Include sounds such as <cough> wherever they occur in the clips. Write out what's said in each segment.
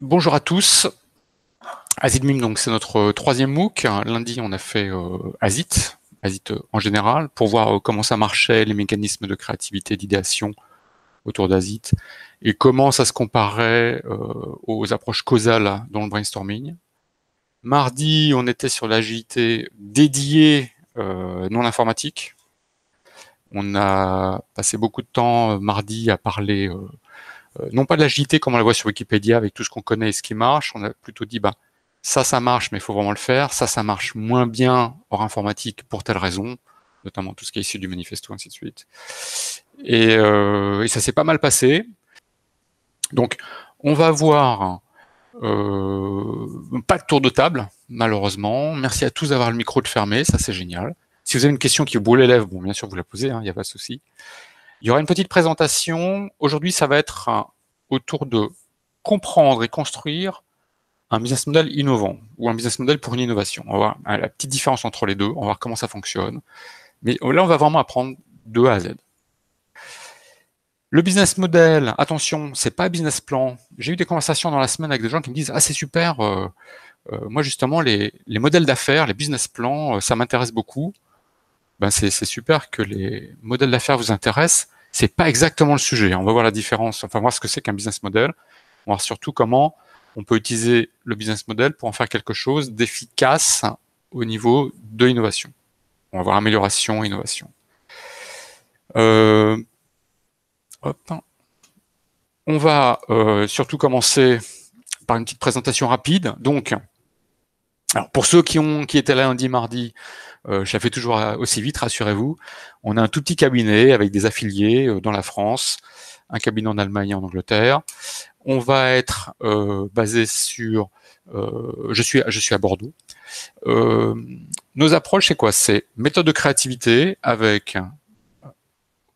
bonjour à tous. Azitmim, donc c'est notre troisième MOOC. Lundi, on a fait euh, Azit, Azit euh, en général, pour voir euh, comment ça marchait, les mécanismes de créativité, d'idéation autour d'Azit, et comment ça se comparait aux approches causales dans le brainstorming. Mardi, on était sur l'agilité dédiée non informatique. On a passé beaucoup de temps mardi à parler euh, non pas de l'agilité comme on la voit sur Wikipédia avec tout ce qu'on connaît et ce qui marche, on a plutôt dit bah ça ça marche mais il faut vraiment le faire, ça ça marche moins bien hors informatique pour telle raison, notamment tout ce qui est issu du manifesto ainsi de suite. Et, euh, ça s'est pas mal passé. Donc on va voir euh, pas de tour de table, malheureusement. Merci à tous d'avoir le micro de fermé, ça c'est génial. Si vous avez une question qui vous brûle bon, bien sûr, vous la posez, il hein, n'y a pas de souci. Il y aura une petite présentation. Aujourd'hui, ça va être autour de comprendre et construire un business model innovant ou un business model pour une innovation. On va voir la petite différence entre les deux, on va voir comment ça fonctionne. Mais là, on va vraiment apprendre de A à Z. Le business model, attention, c'est pas business plan. J'ai eu des conversations dans la semaine avec des gens qui me disent ah c'est super, euh, euh, moi justement les, modèles d'affaires, les business plans, euh, ça m'intéresse beaucoup. Ben c'est super que les modèles d'affaires vous intéressent c'est pas exactement le sujet. On va voir la différence, enfin voir ce que c'est qu'un business model. On va voir surtout comment on peut utiliser le business model pour en faire quelque chose d'efficace au niveau de l'innovation. On va voir amélioration, innovation. Euh, on va euh, surtout commencer par une petite présentation rapide. Donc, alors pour ceux qui ont qui étaient là lundi, mardi, euh, je la fais toujours aussi vite, rassurez-vous. On a un tout petit cabinet avec des affiliés euh, dans la France, un cabinet en Allemagne et en Angleterre. On va être euh, basé sur... je, suis, je suis à Bordeaux. nos approches, c'est quoi? C'est méthode de créativité avec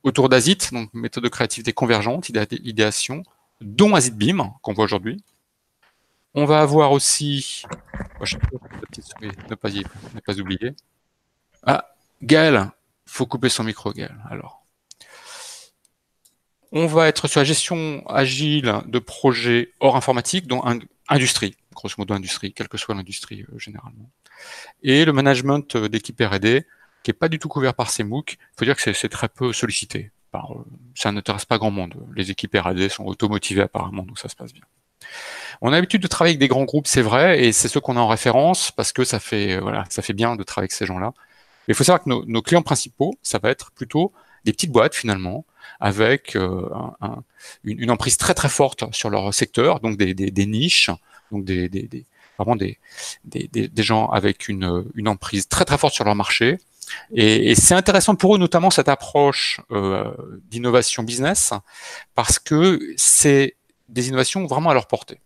autour d'Azit, donc méthode de créativité convergente, idéation, dont AzitBeam, qu'on voit aujourd'hui. On va avoir aussi, ne pas, ne pas oublier, ah, Gaël, faut couper son micro, Gaël. Alors, on va être sur la gestion agile de projets hors informatique, dont industrie, grosso modo industrie, quelle que soit l'industrie euh, généralement. Et le management euh, d'équipe R&D, qui est pas du tout couvert par ces MOOC. Il faut dire que c'est très peu sollicité. Par, euh, ça n'intéresse pas grand monde. Les équipes R&D sont automotivées apparemment, donc ça se passe bien. On a l'habitude de travailler avec des grands groupes, c'est vrai, et c'est ceux qu'on a en référence parce que ça fait voilà, ça fait bien de travailler avec ces gens-là. Mais il faut savoir que nos, clients principaux, ça va être plutôt des petites boîtes finalement, avec euh, une, emprise très très forte sur leur secteur, donc des, niches, donc des, vraiment des, des, gens avec une, emprise très très forte sur leur marché. Et, c'est intéressant pour eux, notamment cette approche euh, d'innovation business, parce que c'est des innovations vraiment à leur portée.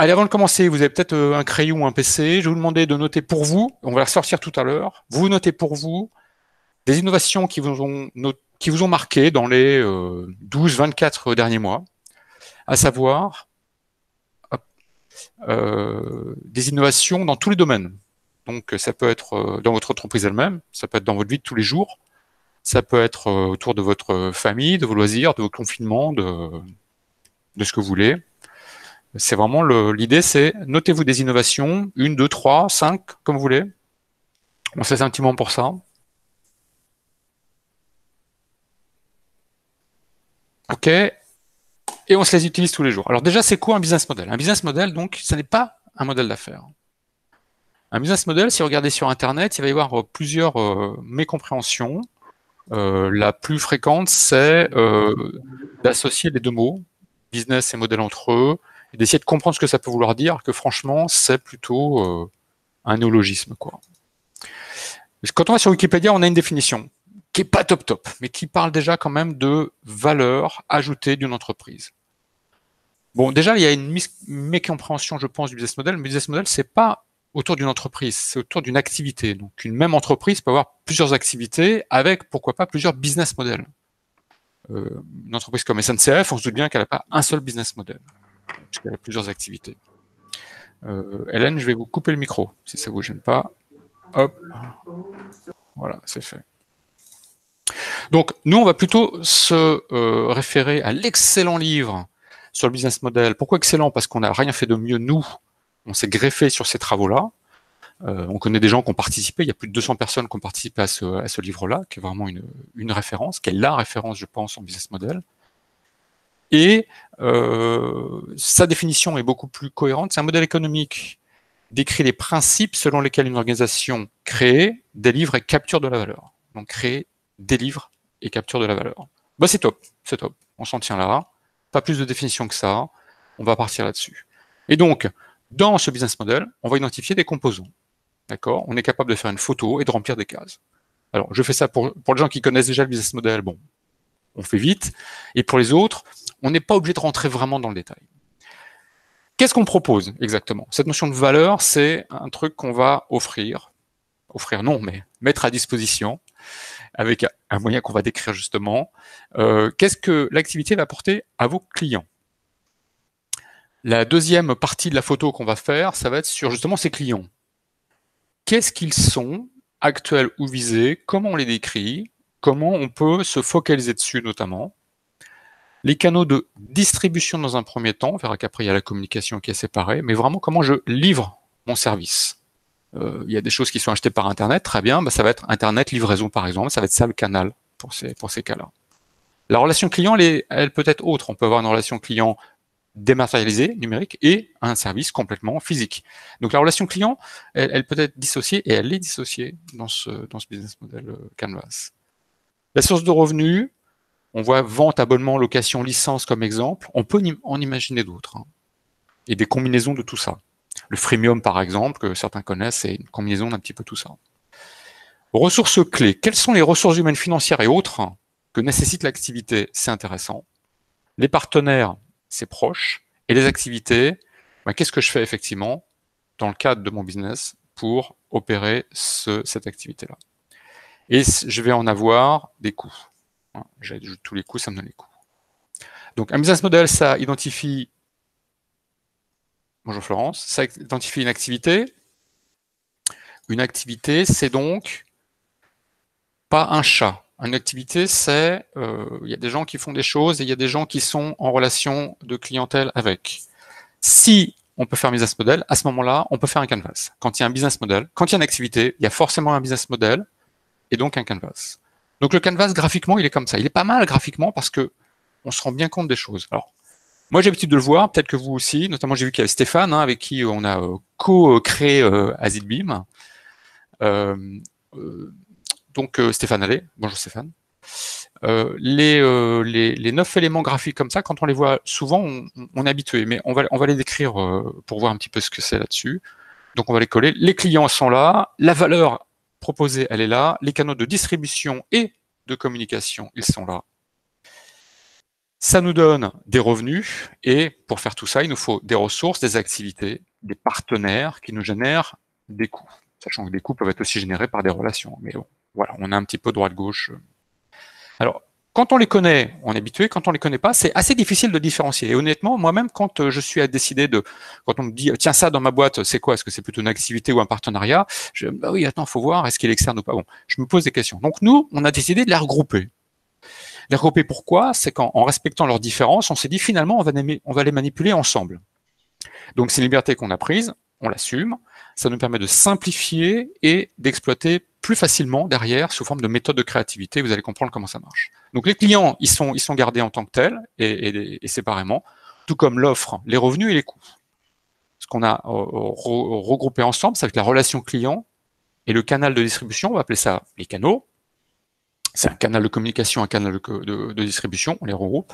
Allez, avant de commencer, vous avez peut-être euh, un crayon ou un PC. Je vais vous demander de noter pour vous, on va la sortir tout à l'heure, vous notez pour vous des innovations qui vous ont, qui vous ont marqué dans les 12-24 euh, derniers mois, à savoir euh, des innovations dans tous les domaines. Donc ça peut être dans votre entreprise elle-même, ça peut être dans votre vie de tous les jours, ça peut être autour de votre famille, de vos loisirs, de vos confinements, de ce que vous voulez. C'est vraiment l'idée, c'est notez-vous des innovations, une, deux, trois, cinq, comme vous voulez. On se laisse pour ça. OK. Et on se les utilise tous les jours. Alors déjà, c'est quoi un business model? Un business model, donc, ce n'est pas un modèle d'affaires. Un business model, si vous regardez sur Internet, il va y avoir euh, plusieurs euh, mécompréhensions. Euh, la plus fréquente, c'est d'associer les deux mots, business et modèle entre eux, et d'essayer de comprendre ce que ça peut vouloir dire, que franchement, c'est plutôt euh, un néologisme. Quoi. Quand on va sur Wikipédia, on a une définition qui est pas top top, mais qui parle déjà quand même de valeur ajoutée d'une entreprise. Bon, déjà, il y a une mécompréhension, je pense, du business model. Le business model, c'est pas autour d'une entreprise, c'est autour d'une activité. Donc, une même entreprise peut avoir plusieurs activités avec, pourquoi pas, plusieurs business models. Euh, une entreprise comme SNCF, on se doute bien qu'elle n'a pas un seul business model puisqu'il y a plusieurs activités. Euh, Hélène, je vais vous couper le micro, si ça ne vous gêne pas. Hop. Voilà, c'est fait. Donc, nous, on va plutôt se euh, référer à l'excellent livre sur le business model. Pourquoi excellent? Parce qu'on n'a rien fait de mieux, nous. On s'est greffé sur ces travaux-là. Euh, on connaît des gens qui ont participé, il y a plus de 200 personnes qui ont participé à ce, livre-là, qui est vraiment une, référence, qui est la référence, je pense, en business model. Et euh, sa définition est beaucoup plus cohérente. C'est un modèle économique décrit les principes selon lesquels une organisation crée, délivre et capture de la valeur. Donc crée, délivre et capture de la valeur. Bah c'est top, c'est top. On s'en tient là. Pas plus de définition que ça. On va partir là-dessus. Et donc, dans ce business model, on va identifier des composants. D'accord? On est capable de faire une photo et de remplir des cases. Alors, je fais ça pour, pour les gens qui connaissent déjà le business model. Bon, on fait vite. Et pour les autres, on n'est pas obligé de rentrer vraiment dans le détail. Qu'est-ce qu'on propose exactement? Cette notion de valeur, c'est un truc qu'on va offrir. Offrir non, mais mettre à disposition avec un moyen qu'on va décrire justement. Euh, qu'est-ce que l'activité va apporter à vos clients? La deuxième partie de la photo qu'on va faire, ça va être sur justement ces clients qu'est-ce qu'ils sont, actuels ou visés, comment on les décrit, comment on peut se focaliser dessus notamment? Les canaux de distribution dans un premier temps, on verra qu'après il y a la communication qui est séparée, mais vraiment comment je livre mon service? Euh, il y a des choses qui sont achetées par Internet, très bien, bah, ça va être Internet livraison par exemple, ça va être ça le canal pour ces, cas-là. La relation client, elle, peut être autre. On peut avoir une relation client dématérialisé, numérique, et un service complètement physique. Donc la relation client, elle, peut être dissociée, et elle est dissociée dans ce, dans ce business model euh, Canvas. La source de revenus, on voit vente, abonnement, location, licence comme exemple. On peut en imaginer d'autres. Hein. Et des combinaisons de tout ça. Le freemium, par exemple, que certains connaissent, c'est une combinaison d'un petit peu tout ça. Ressources clés. Quelles sont les ressources humaines financières et autres que nécessite l'activité? C'est intéressant. Les partenaires, c'est proche. Et les activités, ben, qu'est-ce que je fais effectivement dans le cadre de mon business pour opérer cette activité-là? Et je vais en avoir des coûts. Hein, tous les coûts, ça me donne les coûts. Donc un business model, ça identifie Bonjour Florence, ça identifie une activité. Une activité, c'est donc pas un chat. Une activité, c'est euh, il y a des gens qui font des choses et il y a des gens qui sont en relation de clientèle avec. Si on peut faire un business model, à ce moment-là, on peut faire un canvas. Quand il y a un business model, quand il y a une activité, il y a forcément un business model et donc un canvas. Donc le canvas, graphiquement, il est comme ça. Il est pas mal graphiquement parce que on se rend bien compte des choses. Alors, moi, j'ai l'habitude de le voir, peut-être que vous aussi. Notamment, j'ai vu qu'il y avait Stéphane, hein, avec qui on a euh, co-créé euh. Euh, euh donc Stéphane Allais, bonjour Stéphane. Les, les, neuf éléments graphiques comme ça, quand on les voit souvent, on, est habitué, mais on va, on va les décrire pour voir un petit peu ce que c'est là-dessus. Donc on va les coller. Les clients sont là, la valeur proposée, elle est là, les canaux de distribution et de communication, ils sont là. Ça nous donne des revenus et pour faire tout ça, il nous faut des ressources, des activités, des partenaires qui nous génèrent des coûts. Sachant que des coûts peuvent être aussi générés par des relations. Mais bon, voilà, on a un petit peu droite-gauche. Alors, quand on les connaît, on est habitué. Quand on les connaît pas, c'est assez difficile de différencier. Et honnêtement, moi-même, quand euh, je suis à décider de, quand on me dit, tiens, ça dans ma boîte, c'est quoi? Est-ce que c'est plutôt une activité ou un partenariat? Je, Bah oui, attends, faut voir, est-ce qu'il est externe ou pas? Bon, je me pose des questions. Donc nous, on a décidé de les regrouper. Les regrouper pourquoi? C'est qu'en respectant leurs différences, on s'est dit finalement, on va, on va les manipuler ensemble. Donc c'est une liberté qu'on a prise, on l'assume. Ça nous permet de simplifier et d'exploiter plus facilement derrière sous forme de méthode de créativité. Vous allez comprendre comment ça marche. Donc les clients, ils sont, ils sont gardés en tant que tels et, séparément, tout comme l'offre, les revenus et les coûts. Ce qu'on a euh, regroupé ensemble, c'est avec la relation client et le canal de distribution, on va appeler ça les canaux. C'est un canal de communication, un canal de, distribution, on les regroupe.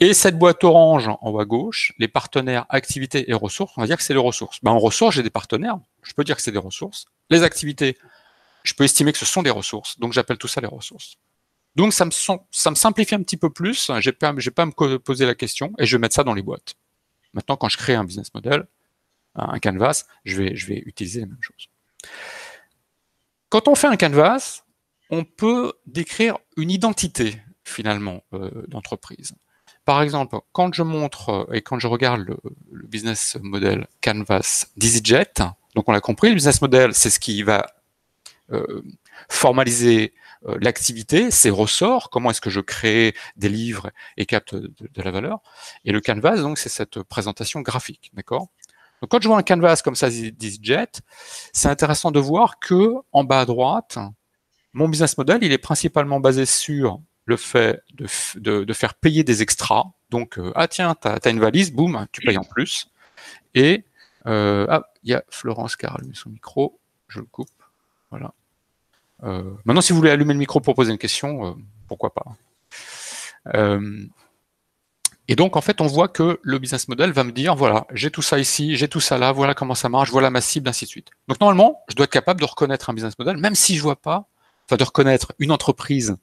Et cette boîte orange en haut à gauche, les partenaires, activités et ressources, on va dire que c'est les ressources. Ben, en ressources, j'ai des partenaires, je peux dire que c'est des ressources. Les activités, je peux estimer que ce sont des ressources, donc j'appelle tout ça les ressources. Donc ça me, simplifie un petit peu plus, j'ai pas, pas à me poser la question et je vais mettre ça dans les boîtes. Maintenant, quand je crée un business model, un canvas, je vais, je utiliser la même chose. Quand on fait un canvas, on peut décrire une identité finalement euh, d'entreprise. Par exemple, quand je montre euh, et quand je regarde le, business model Canvas d'EasyJet, donc on l'a compris, le business model, c'est ce qui va euh, formaliser l'activité, ses ressorts, comment est-ce que je crée des livres et capte de, la valeur. Et le canvas, donc, c'est cette présentation graphique, d'accord? Donc, quand je vois un canvas comme ça, d'EasyJet, c'est intéressant de voir que en bas à droite, mon business model, il est principalement basé sur le fait de, de, faire payer des extras. Donc, euh, ah tiens, tu as, une valise, boum, tu payes en plus. Et, euh, ah, il y a Florence qui a allumé son micro, je le coupe. Voilà. Euh, maintenant, si vous voulez allumer le micro pour poser une question, euh, pourquoi pas. Euh, et donc, en fait, on voit que le business model va me dire, voilà, j'ai tout ça ici, j'ai tout ça là, voilà comment ça marche, voilà ma cible, ainsi de suite. Donc, normalement, je dois être capable de reconnaître un business model, même si je vois pas, enfin, de reconnaître une entreprise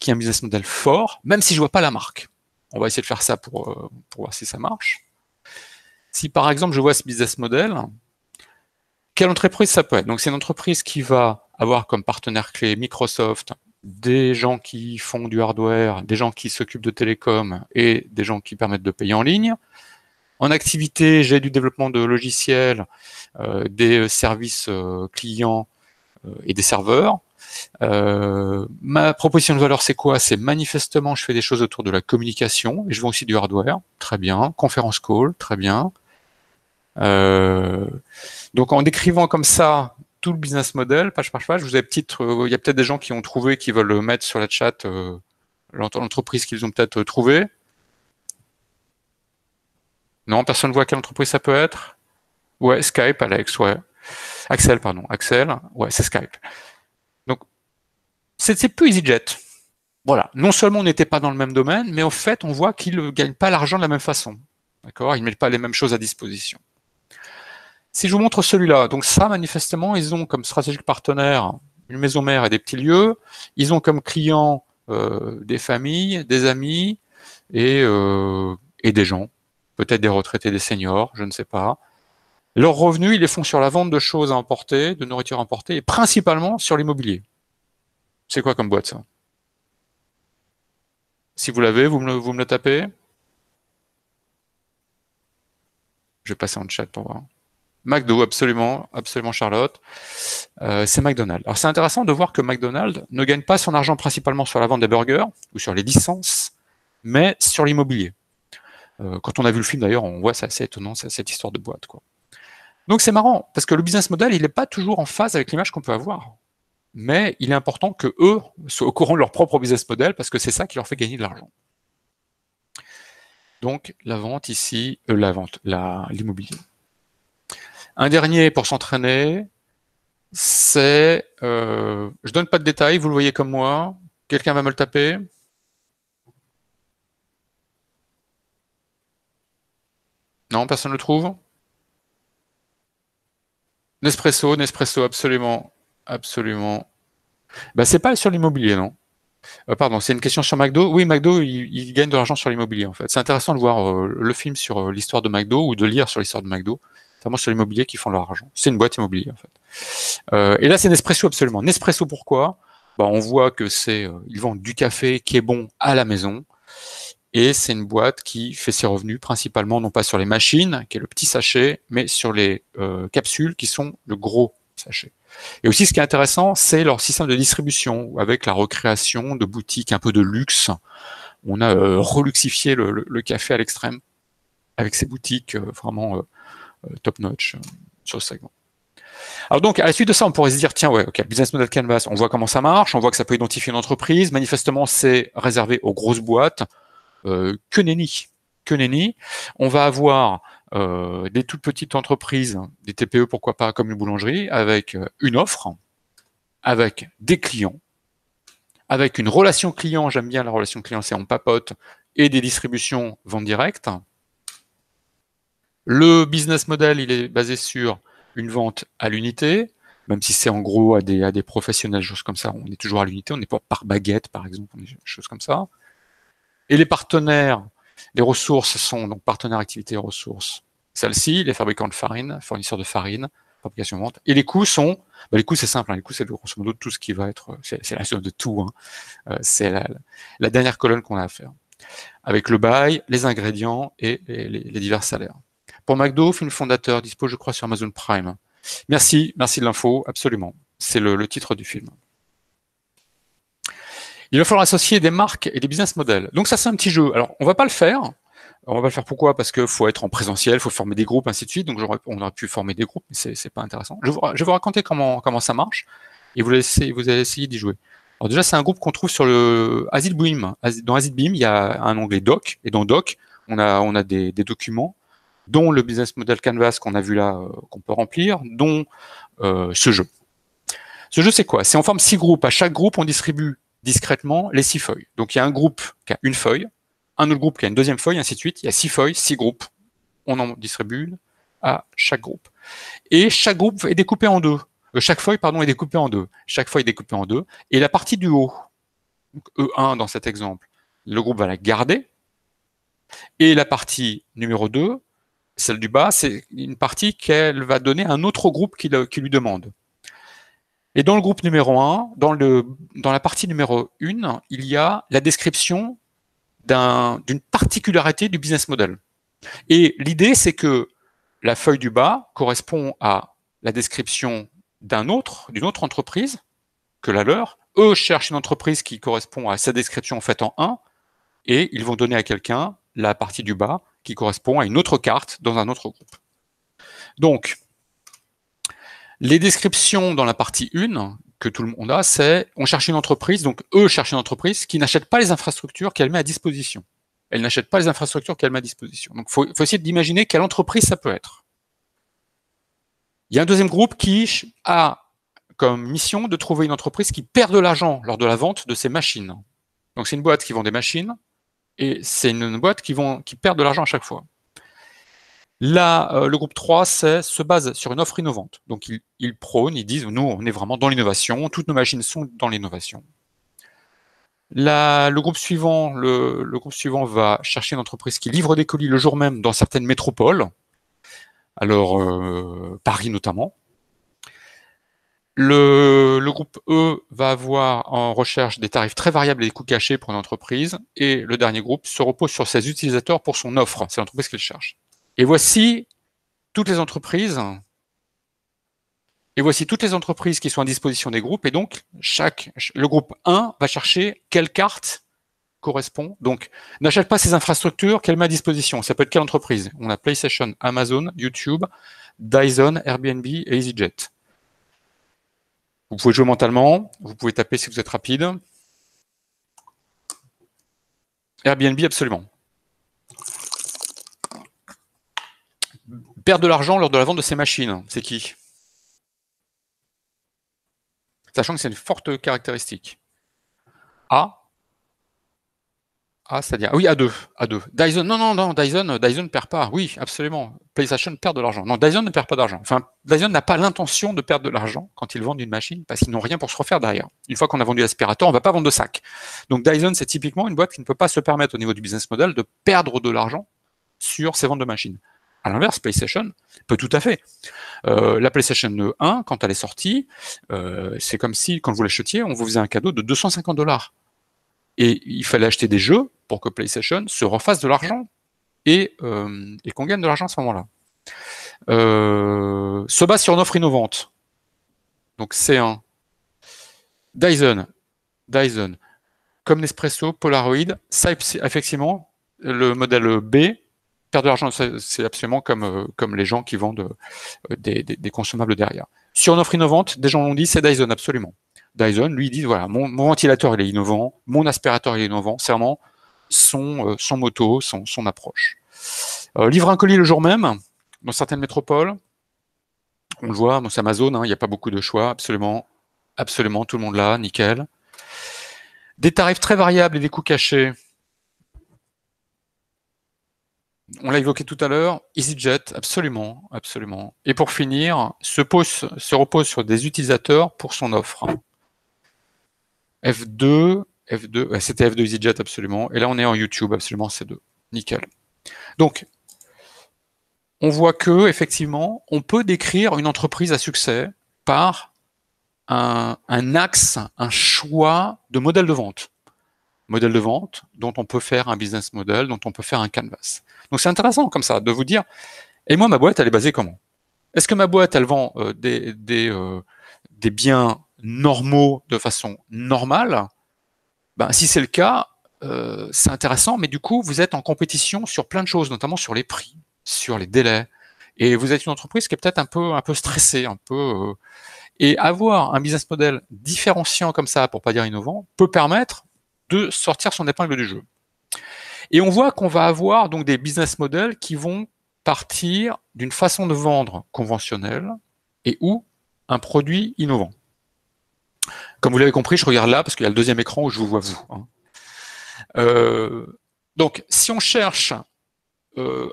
qui a un business model fort, même si je vois pas la marque. On va essayer de faire ça pour, pour voir si ça marche. Si, par exemple, je vois ce business model, quelle entreprise ça peut être? Donc, c'est une entreprise qui va avoir comme partenaire clé Microsoft, des gens qui font du hardware, des gens qui s'occupent de télécom et des gens qui permettent de payer en ligne. En activité, j'ai du développement de logiciels, euh, des services euh, clients euh, et des serveurs. ma proposition de valeur, c'est quoi? C'est manifestement, je fais des choses autour de la communication et je vends aussi du hardware. Très bien. Conférence call, très bien. Euh, donc en décrivant comme ça tout le business model, page par page, vous avez peut-être, euh, il y a peut-être des gens qui ont trouvé, qui veulent mettre sur la chat euh, l'entreprise qu'ils ont peut-être trouvé. Non, personne ne voit quelle entreprise ça peut être Ouais, Skype, Alex, ouais. Axel, pardon. Axel, ouais, c'est Skype. Donc, c'est plus EasyJet. Voilà. Non seulement on n'était pas dans le même domaine, mais au fait, on voit qu'ils ne gagnent pas l'argent de la même façon. D'accord? Ils ne mettent pas les mêmes choses à disposition. Si je vous montre celui-là, donc ça, manifestement, ils ont comme stratégique partenaire une maison mère et des petits lieux. Ils ont comme clients euh, des familles, des amis et, euh, et des gens, peut-être des retraités, des seniors, je ne sais pas. Leurs revenus, ils les font sur la vente de choses à emporter, de nourriture importée, et principalement sur l'immobilier. C'est quoi comme boîte ça? Si vous l'avez, vous, vous me le tapez? Je vais passer en chat pour voir. McDo, absolument, absolument Charlotte. Euh, c'est McDonald's. Alors c'est intéressant de voir que McDonald's ne gagne pas son argent principalement sur la vente des burgers ou sur les licences, mais sur l'immobilier. Euh, quand on a vu le film d'ailleurs, on voit c'est assez étonnant cette histoire de boîte. Quoi. Donc c'est marrant parce que le business model il n'est pas toujours en phase avec l'image qu'on peut avoir, mais il est important que eux soient au courant de leur propre business model parce que c'est ça qui leur fait gagner de l'argent. Donc la vente ici, euh, la vente, l'immobilier. Un dernier pour s'entraîner, c'est, euh, je donne pas de détails, vous le voyez comme moi. Quelqu'un va me le taper Non, personne ne le trouve Nespresso, Nespresso, absolument, absolument. Bah, c'est pas sur l'immobilier, non euh, Pardon, c'est une question sur McDo. Oui, McDo, il, gagne de l'argent sur l'immobilier, en fait. C'est intéressant de voir euh, le film sur euh, l'histoire de McDo ou de lire sur l'histoire de McDo notamment sur l'immobilier qui font leur argent. C'est une boîte immobilière en fait. Euh, et là, c'est Nespresso absolument. Nespresso pourquoi? Bah, On voit que c'est euh, ils vendent du café qui est bon à la maison. Et c'est une boîte qui fait ses revenus principalement non pas sur les machines, qui est le petit sachet, mais sur les euh, capsules qui sont le gros sachet. Et aussi, ce qui est intéressant, c'est leur système de distribution, avec la recréation de boutiques un peu de luxe. On a reluxifié le, le, café à l'extrême, avec ces boutiques vraiment euh, top notch euh, sur ce segment. Alors donc, à la suite de ça, on pourrait se dire, tiens, ouais, ok, business model canvas, on voit comment ça marche, on voit que ça peut identifier une entreprise. Manifestement, c'est réservé aux grosses boîtes. Euh, que nenni, que nenni. On va avoir des toutes petites entreprises, des TPE, pourquoi pas, comme une boulangerie, avec une offre, avec des clients, avec une relation client, j'aime bien la relation client, c'est on papote, et des distributions vente directe. Le business model, il est basé sur une vente à l'unité, même si c'est en gros à des, à des professionnels, choses comme ça, on est toujours à l'unité, on n'est pas par baguette, par exemple, des choses comme ça. Et les partenaires, les ressources sont donc partenaires activités et ressources. Celles-ci, les fabricants de farine, fournisseurs de farine, fabrication vente. Et les coûts sont, bah les coûts c'est simple, hein, les coûts c'est grosso modo tout ce qui va être, c'est la somme de tout, hein. euh, c'est la, dernière colonne qu'on a à faire. Avec le bail, les ingrédients et les divers salaires. Pour McDo, film fondateur, dispo, je crois, sur Amazon Prime. Merci, merci de l'info, absolument. C'est le, titre du film. Il va falloir associer des marques et des business models. Donc ça, c'est un petit jeu. Alors, on va pas le faire. On va pas le faire pourquoi? Parce qu'il faut être en présentiel, faut former des groupes, ainsi de suite. Donc on aurait pu former des groupes, mais c'est, c'est pas intéressant. Je vais, vous, raconter comment, ça marche et vous, vous allez essayer d'y jouer. Alors déjà, c'est un groupe qu'on trouve sur le AzidBeam. Dans AzidBeam, il y a un onglet Doc, et dans Doc, on a, des documents, dont le business model Canvas qu'on a vu là, euh, qu'on peut remplir, dont euh, ce jeu. Ce jeu, c'est quoi? C'est en forme six groupes. À chaque groupe, on distribue discrètement les six feuilles. Donc il y a un groupe qui a une feuille, un autre groupe qui a une deuxième feuille, ainsi de suite. Il y a six feuilles, six groupes. On en distribue une à chaque groupe. Et chaque groupe est découpé en deux. Euh, chaque feuille, pardon, est découpée en deux. Chaque feuille est découpée en deux. Et la partie du haut, donc E1 dans cet exemple, le groupe va la garder. Et la partie numéro 2, celle du bas, c'est une partie qu'elle va donner à un autre groupe qui, lui demande. Et dans le groupe numéro 1, dans, la partie numéro 1, il y a la description d'une particularité du business model. Et l'idée, c'est que la feuille du bas correspond à la description d'un autre, d'une autre entreprise que la leur. Eux cherchent une entreprise qui correspond à sa description faite en 1, et ils vont donner à quelqu'un la partie du bas qui correspond à une autre carte dans un autre groupe. Donc, les descriptions dans la partie 1 que tout le monde a, c'est on cherche une entreprise, donc eux cherchent une entreprise qui n'achète pas les infrastructures qu'elle met à disposition. Elle n'achète pas les infrastructures qu'elle met à disposition. Donc il faut, faut, essayer d'imaginer quelle entreprise ça peut être. Il y a un deuxième groupe qui a comme mission de trouver une entreprise qui perd de l'argent lors de la vente de ses machines. Donc c'est une boîte qui vend des machines et c'est une boîte qui, perd de l'argent à chaque fois. Là, euh, le groupe 3 se base sur une offre innovante. Donc, ils, prônent, ils disent, nous, on est vraiment dans l'innovation, toutes nos machines sont dans l'innovation. Le groupe suivant, le, groupe suivant va chercher une entreprise qui livre des colis le jour même dans certaines métropoles, alors euh, Paris notamment. Le, le, groupe E va avoir en recherche des tarifs très variables et des coûts cachés pour une entreprise. Et le dernier groupe se repose sur ses utilisateurs pour son offre. C'est l'entreprise qu'il cherche. Et voici toutes les entreprises. Et voici toutes les entreprises qui sont à disposition des groupes. Et donc, chaque, le groupe 1 va chercher quelle carte correspond. Donc, n'achète pas ces infrastructures qu'elle met à disposition. Ça peut être quelle entreprise? On a PlayStation, Amazon, YouTube, Dyson, Airbnb et EasyJet. Vous pouvez jouer mentalement. Vous pouvez taper si vous êtes rapide. Airbnb, absolument. perd de l'argent lors de la vente de ses machines. C'est qui? Sachant que c'est une forte caractéristique. A. A, c'est-à-dire. Oui, A2. A2. Dyson. Non, non, non, Dyson, Dyson ne perd pas. Oui, absolument. PlayStation perd de l'argent. Non, Dyson ne perd pas d'argent. Enfin, Dyson n'a pas l'intention de perdre de l'argent quand ils vendent une machine parce qu'ils n'ont rien pour se refaire derrière. Une fois qu'on a vendu l'aspirateur, on ne va pas vendre de sac. Donc Dyson, c'est typiquement une boîte qui ne peut pas se permettre au niveau du business model de perdre de l'argent sur ses ventes de machines. À l'inverse, PlayStation peut tout à fait. Euh, la PlayStation 1, quand elle est sortie, euh, c'est comme si, quand vous l'achetiez, on vous faisait un cadeau de 250 dollars. Et il fallait acheter des jeux pour que PlayStation se refasse de l'argent et, euh, et qu'on gagne de l'argent à ce moment-là. Euh, se base sur une offre innovante. Donc c'est un Dyson, Dyson, comme Nespresso, Polaroid, ça effectivement, le modèle B, perdre de l'argent, c'est absolument comme, euh, comme les gens qui vendent des, des, consommables derrière. Sur une offre innovante, des gens l'ont dit, c'est Dyson, absolument. Dyson, lui, dit, voilà, mon, ventilateur, il est innovant, mon aspirateur, il est innovant, c'est vraiment son, euh, son moto, son, approche. livre un colis le jour même, dans certaines métropoles, on le voit, dans Amazon, hein, il n'y a pas beaucoup de choix, absolument, absolument, tout le monde là, nickel. Des tarifs très variables et des coûts cachés, on l'a évoqué tout à l'heure, EasyJet, absolument, absolument. Et pour finir, se, pose, se repose sur des utilisateurs pour son offre. F2, F2, c'était F2 EasyJet, absolument. Et là, on est en YouTube, absolument, C2. Nickel. Donc, on voit que, effectivement, on peut décrire une entreprise à succès par un, axe, un choix de modèle de vente modèle de vente, dont on peut faire un business model, dont on peut faire un canvas. Donc c'est intéressant comme ça de vous dire, et moi ma boîte elle est basée comment? Est-ce que ma boîte elle vend euh, euh, des biens normaux de façon normale ben, si c'est le cas, euh, c'est intéressant, mais du coup, vous êtes en compétition sur plein de choses, notamment sur les prix, sur les délais. Et vous êtes une entreprise qui est peut-être un peu, un peu stressée, un peu. Euh, et avoir un business model différenciant comme ça, pour pas dire innovant, peut permettre de sortir son épingle du jeu. Et on voit qu'on va avoir donc des business models qui vont partir d'une façon de vendre conventionnelle et ou un produit innovant. Comme vous l'avez compris, je regarde là parce qu'il y a le deuxième écran où je vous vois vous. Hein. Euh, donc, si on cherche euh,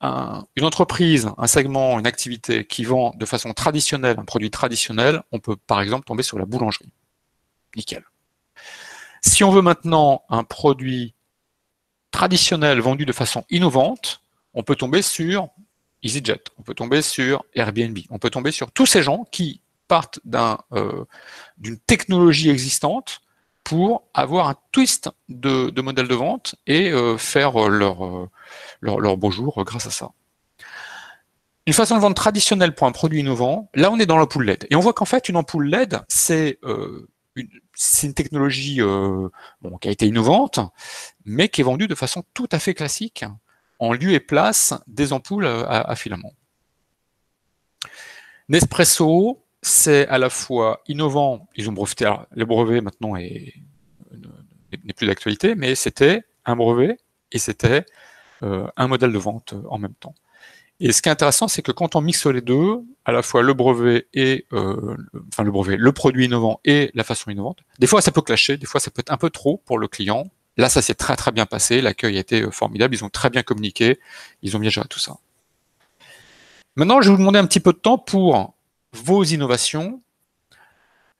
une entreprise, un segment, une activité qui vend de façon traditionnelle un produit traditionnel, on peut par exemple tomber sur la boulangerie. Nickel. Si on veut maintenant un produit traditionnel vendu de façon innovante, on peut tomber sur EasyJet, on peut tomber sur Airbnb, on peut tomber sur tous ces gens qui partent euh, d'une technologie existante pour avoir un twist de, modèle de vente et euh, faire euh, leur, leur, beau jour grâce à ça. Une façon de vendre traditionnelle pour un produit innovant, là on est dans l'ampoule LED. Et on voit qu'en fait une ampoule LED, c'est une, une, technologie qui a été innovante, mais qui est vendue de façon tout à fait classique en lieu et place des ampoules à, filament. Nespresso, c'est à la fois innovant, ils ont breveté, le brevet maintenant n'est plus d'actualité, mais c'était un brevet et c'était euh, un modèle de vente en même temps. Et ce qui est intéressant, c'est que quand on mixe les deux, à la fois le brevet et euh, enfin le brevet, le produit innovant et la façon innovante, des fois ça peut clasher, des fois ça peut être un peu trop pour le client, Là, ça s'est très très bien passé, l'accueil a été euh, formidable, ils ont très bien communiqué, ils ont bien géré tout ça. Maintenant, je vais vous demander un petit peu de temps pour vos innovations,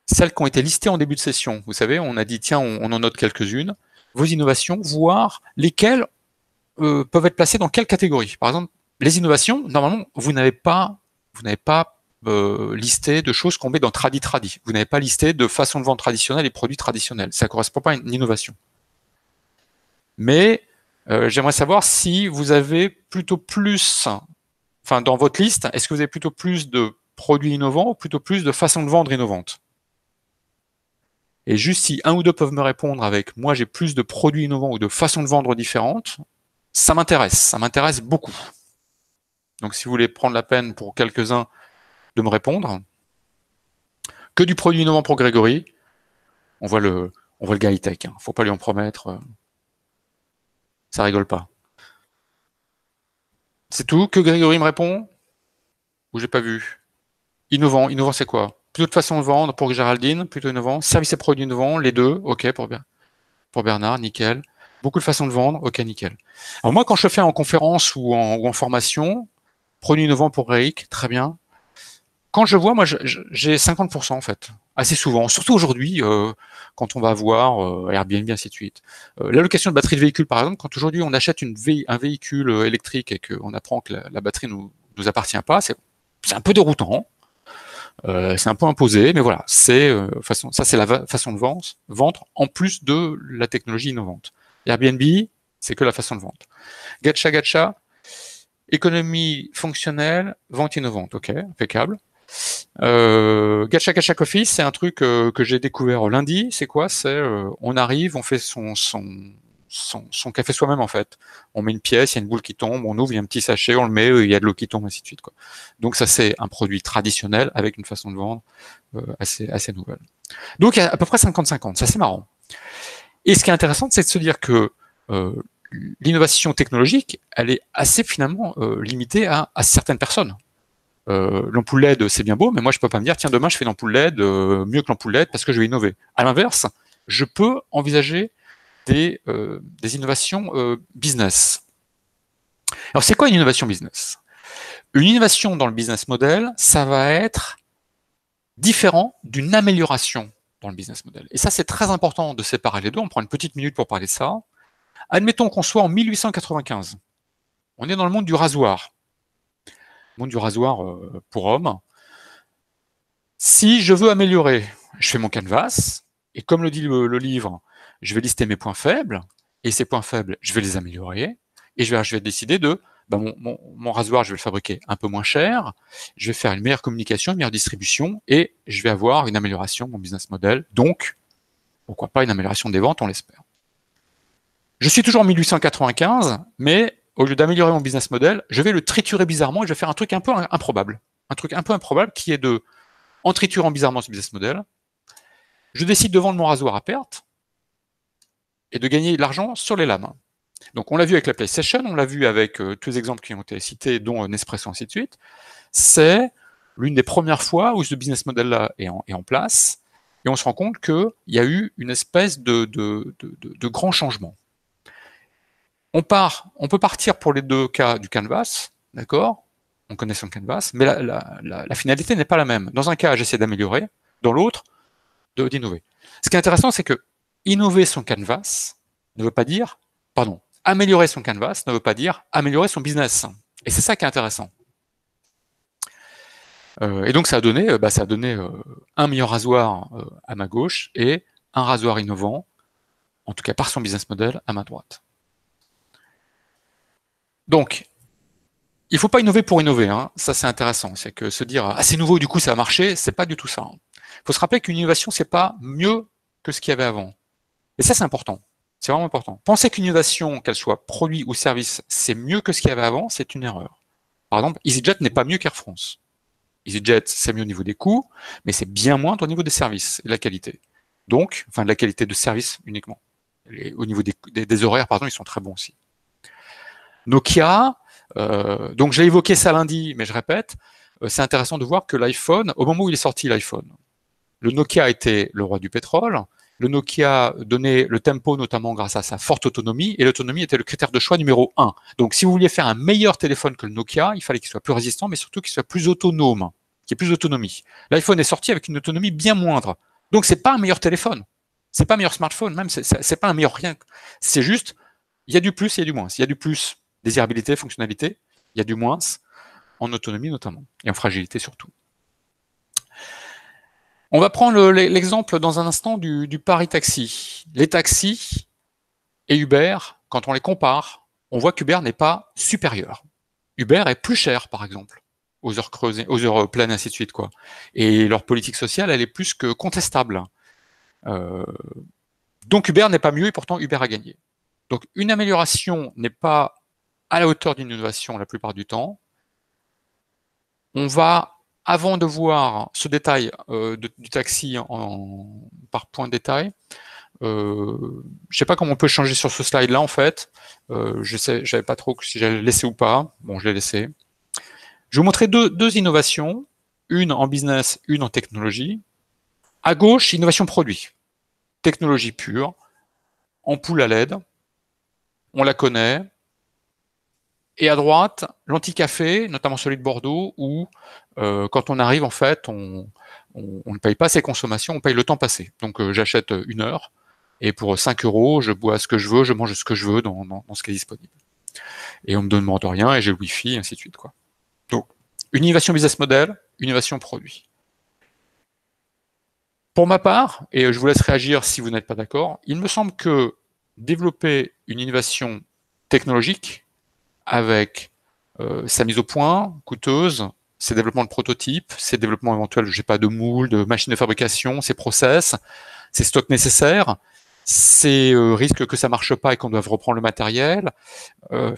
celles qui ont été listées en début de session. Vous savez, on a dit, tiens, on, en note quelques-unes. Vos innovations, voir lesquelles euh, peuvent être placées dans quelle catégorie. Par exemple, les innovations, normalement, vous n'avez pas, vous n'avez pas euh, listé de choses qu'on met dans tradi tradi. Vous n'avez pas listé de façon de vente traditionnelle et produits traditionnels. Ça ne correspond pas à une innovation. Mais euh, j'aimerais savoir si vous avez plutôt plus, enfin dans votre liste, est-ce que vous avez plutôt plus de produits innovants ou plutôt plus de façons de vendre innovantes Et juste si un ou deux peuvent me répondre avec moi j'ai plus de produits innovants ou de façons de vendre différentes, ça m'intéresse, ça m'intéresse beaucoup. Donc si vous voulez prendre la peine pour quelques-uns de me répondre, que du produit innovant pour Grégory, on voit le, on voit le gars high-tech, hein. faut pas lui en promettre. Euh, ça rigole pas. C'est tout que Grégory me répond? Ou j'ai pas vu? Innovant, innovant c'est quoi? Plutôt de façon de vendre pour Géraldine, plutôt innovant. Service et produits innovants, les deux, ok pour, pour Bernard, nickel. Beaucoup de façons de vendre, ok nickel. Alors moi quand je fais en conférence ou en, formation, produit innovant pour Eric, très bien quand je vois, moi, j'ai 50% en fait, assez souvent, surtout aujourd'hui, euh, quand on va voir euh, Airbnb, ainsi de suite. Euh, L'allocation de batterie de véhicule, par exemple, quand aujourd'hui on achète un véhicule électrique et qu'on apprend que la, batterie nous nous appartient pas, c'est un peu déroutant. C'est un peu imposé, mais voilà, c'est façon, ça c'est la façon de vente, vendre en plus de la technologie innovante. Airbnb, c'est que la façon de vente. Gacha Gacha, économie fonctionnelle, vente innovante, ok, impeccable. Euh, Gacha Gacha Coffee, c'est un truc euh, que j'ai découvert lundi. C'est quoi? C'est euh, on arrive, on fait son, son, son, café soi-même en fait. On met une pièce, il y a une boule qui tombe, on ouvre, il y a un petit sachet, on le met, il y a de l'eau qui tombe, ainsi de suite. Donc ça c'est un produit traditionnel avec une façon de vendre assez, assez nouvelle. Donc il y a à peu près 50-50, ça c'est marrant. Et ce qui est intéressant, c'est de se dire que l'innovation technologique, elle est assez finalement limitée à, certaines personnes. Euh, l'ampoule LED, c'est bien beau, mais moi, je peux pas me dire, tiens, demain, je fais l'ampoule LED euh, mieux que l'ampoule LED parce que je vais innover. À l'inverse, je peux envisager des, euh, des innovations business. Alors, c'est quoi une innovation business? Une innovation dans le business model, ça va être différent d'une amélioration dans le business model. Et ça, c'est très important de séparer les deux. On prend une petite minute pour parler de ça. Admettons qu'on soit en 1895. On est dans le monde du rasoir monde du rasoir euh, pour hommes. Si je veux améliorer, je fais mon canvas, et comme le dit le, livre, je vais lister mes points faibles, et ces points faibles, je vais les améliorer, et je vais, décider de, ben mon, mon, rasoir, je vais le fabriquer un peu moins cher, je vais faire une meilleure communication, une meilleure distribution, et je vais avoir une amélioration de mon business model, donc Pourquoi pas une amélioration des ventes, on l'espère. Je suis toujours en 1895, mais au lieu d'améliorer mon business model, je vais le triturer bizarrement et je vais faire un truc un peu improbable. Un truc un peu improbable qui est de, en triturant bizarrement ce business model, je décide de vendre mon rasoir à perte et de gagner de l'argent sur les lames. Donc on l'a vu avec la PlayStation, on l'a vu avec euh, tous les exemples qui ont été cités, dont euh, Nespresso, ainsi de suite. C'est l'une des premières fois où ce business model-là est en, place, et on se rend compte qu'il y a eu une espèce de, grand changement. On peut partir pour les deux cas du canvas, d'accord? On connaît son canvas, mais la, finalité n'est pas la même. Dans un cas, j'essaie d'améliorer, dans l'autre, d'innover. Ce qui est intéressant, c'est que innover son canvas ne veut pas dire, pardon, améliorer son canvas ne veut pas dire améliorer son business. Et c'est ça qui est intéressant. Euh, et donc ça a donné, euh, bah, ça a donné euh, un meilleur rasoir à ma gauche et un rasoir innovant, en tout cas par son business model, à ma droite. Donc, il ne faut pas innover pour innover, hein. ça c'est intéressant. C'est que se dire ah c'est nouveau, du coup ça a marché, c'est pas du tout ça. Il faut se rappeler qu'une innovation c'est pas mieux que ce qu'il y avait avant. Et ça c'est important, c'est vraiment important. Penser qu'une innovation, qu'elle soit produit ou service, c'est mieux que ce qu'il y avait avant, c'est une erreur. Par exemple, EasyJet n'est pas mieux qu'Air France. EasyJet c'est mieux au niveau des coûts, mais c'est bien moindre au niveau des services et de la qualité. Donc, enfin de la qualité de service uniquement. au niveau des, des horaires, pardon, ils sont très bons aussi. Nokia, euh, donc j'ai évoqué ça lundi, mais je répète, euh, c'est intéressant de voir que l'iPhone, au moment où il est sorti l'iPhone, le Nokia était le roi du pétrole, le Nokia donnait le tempo notamment grâce à sa forte autonomie, et l'autonomie était le critère de choix numéro un. Donc si vous vouliez faire un meilleur téléphone que le Nokia, il fallait qu'il soit plus résistant, mais surtout qu'il soit plus autonome, qu'il ait plus d'autonomie. L'iPhone est sorti avec une autonomie bien moindre. Donc c'est pas un meilleur téléphone. C'est pas un meilleur smartphone, même c'est pas un meilleur rien. C'est juste, il y a du plus, il y a du moins. Il y a du plus, désirabilité, fonctionnalité, il y a du moins, en autonomie notamment, et en fragilité surtout. On va prendre l'exemple dans un instant du, Paris Taxi. Les taxis et Uber, quand on les compare, on voit qu'Uber n'est pas supérieur. Uber est plus cher, par exemple, aux heures creusées, aux heures pleines, ainsi de suite, quoi. Et leur politique sociale, elle est plus que contestable. Euh, donc Uber n'est pas mieux et pourtant Uber a gagné. Donc une amélioration n'est pas à la hauteur d'une innovation la plupart du temps. On va, avant de voir ce détail euh, du taxi en, par point de détail, euh, je sais pas comment on peut changer sur ce slide-là en fait. Euh, je ne savais pas trop si j'allais le laisser ou pas. Bon, je l'ai laissé. Je vais vous montrer deux, deux innovations, une en business, une en technologie. À gauche, innovation produit, technologie pure, ampoule à LED. On la connaît, et à droite, l'anti-café, notamment celui de Bordeaux, où euh, quand on arrive, en fait, on, ne paye pas ses consommations, on paye le temps passé. Donc euh, j'achète une heure, et pour 5 euros, je bois ce que je veux, je mange ce que je veux dans, ce qui est disponible. Et on me demande rien, et j'ai le Wi-Fi, et ainsi de suite. Quoi. Donc, une innovation business model, une innovation produit. Pour ma part, et je vous laisse réagir si vous n'êtes pas d'accord, il me semble que développer une innovation technologique, avec euh, sa mise au point coûteuse, ses développements de prototypes, ses développements éventuels, je sais pas, de moules, de machines de fabrication, ses process, ses stocks nécessaires, ses euh, risques que ça marche pas et qu'on doive reprendre le matériel. Euh,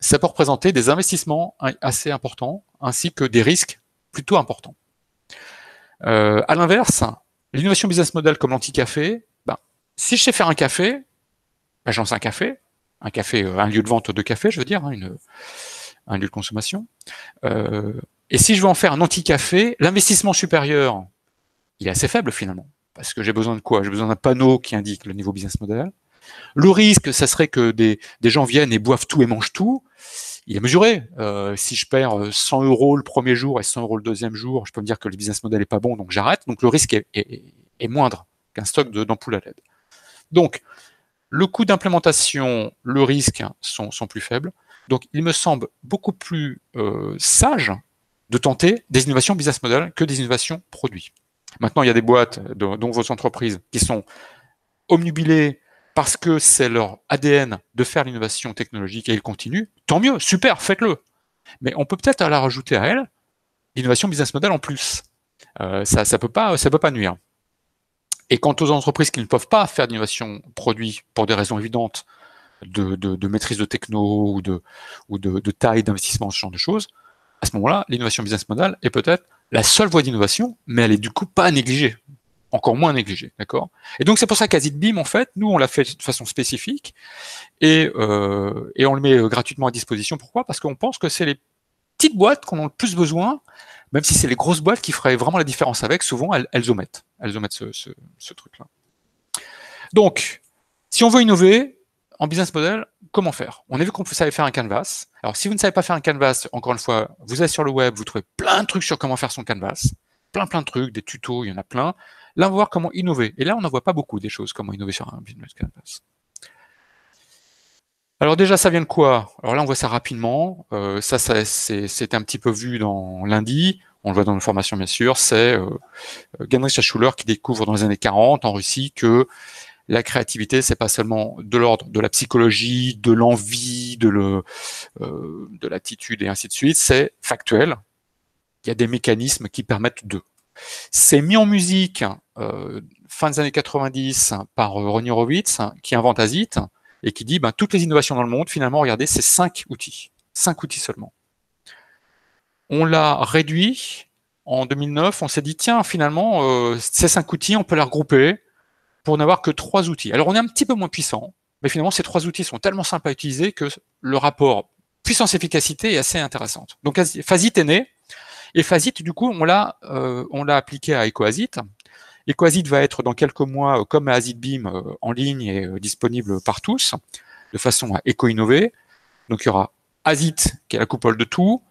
ça peut représenter des investissements assez importants ainsi que des risques plutôt importants. Euh, à l'inverse, l'innovation business model comme l'anti-café, ben, si je sais faire un café, ben, j'en sais un café, un café, euh, un lieu de vente de café, je veux dire, hein, un lieu de consommation. Euh, et si je veux en faire un anti-café, l'investissement supérieur, il est assez faible finalement. Parce que j'ai besoin de quoi? J'ai besoin d'un panneau qui indique le niveau business model. Le risque, ça serait que des, gens viennent et boivent tout et mangent tout. Il est mesuré. Euh, si je perds 100 euros le premier jour et 100 euros le deuxième jour, je peux me dire que le business model est pas bon, donc j'arrête. Donc le risque est, moindre qu'un stock d'ampoules à LED. Donc, le coût d'implémentation, le risque sont, plus faibles. Donc, il me semble beaucoup plus euh, sage de tenter des innovations business model que des innovations produits. Maintenant, il y a des boîtes, dont vos entreprises, qui sont omnubilées parce que c'est leur ADN de faire l'innovation technologique et ils continuent. Tant mieux, super, faites-le. Mais on peut peut-être la rajouter à elle l'innovation business model en plus. Euh, ça, ça peut peut pas nuire. Et quant aux entreprises qui ne peuvent pas faire d'innovation produit pour des raisons évidentes de, maîtrise de techno ou de, taille d'investissement, ce genre de choses, à ce moment-là, l'innovation business model est peut-être la seule voie d'innovation, mais elle est du coup pas à négliger, encore moins à négliger, d'accord? Et donc c'est pour ça qu'Azitbeam, en fait, nous on l'a fait de façon spécifique et, euh, et on le met euh, gratuitement à disposition. Pourquoi? Parce qu'on pense que c'est les petites boîtes qu'on a le plus besoin, même si c'est les grosses boîtes qui feraient vraiment la différence avec. Souvent, elles, omettent, elles omettent ce truc-là. Donc, si on veut innover, en business model, comment faire? On a vu qu'on savait faire un canvas. Alors, si vous ne savez pas faire un canvas, encore une fois, vous allez sur le web, vous trouvez plein de trucs sur comment faire son canvas. Plein, plein de trucs, des tutos, il y en a plein. Là, on va voir comment innover. Et là, on n'en voit pas beaucoup des choses, comment innover sur un business canvas. Alors déjà, ça vient de quoi? Alors là, on voit ça rapidement. Euh, ça, ça c'est un petit peu vu dans lundi. On le voit dans nos formations, bien sûr. C'est euh, Ganrich Schuller qui découvre dans les années 40 en Russie que la créativité, c'est pas seulement de l'ordre de la psychologie, de l'envie, euh, de l'attitude et ainsi de suite. C'est factuel. Il y a des mécanismes qui permettent de. C'est mis en musique euh, fin des années 90 par euh, Ronnie Horowitz qui invente Azit et qui dit ben, toutes les innovations dans le monde, finalement, regardez, c'est cinq outils. Cinq outils seulement. On l'a réduit en 2009. On s'est dit tiens, finalement, euh, ces cinq outils, on peut les regrouper pour n'avoir que trois outils. Alors on est un petit peu moins puissant, mais finalement ces trois outils sont tellement simples à utiliser que le rapport puissance-efficacité est assez intéressant. Donc Fazit est né, et Fazit du coup on l'a euh, on l'a appliqué à EcoAzit. EcoAzit va être dans quelques mois euh, comme AzitBeam euh, en ligne et disponible par tous, de façon à éco-innover. Donc il y aura Azit qui est la coupole de tout,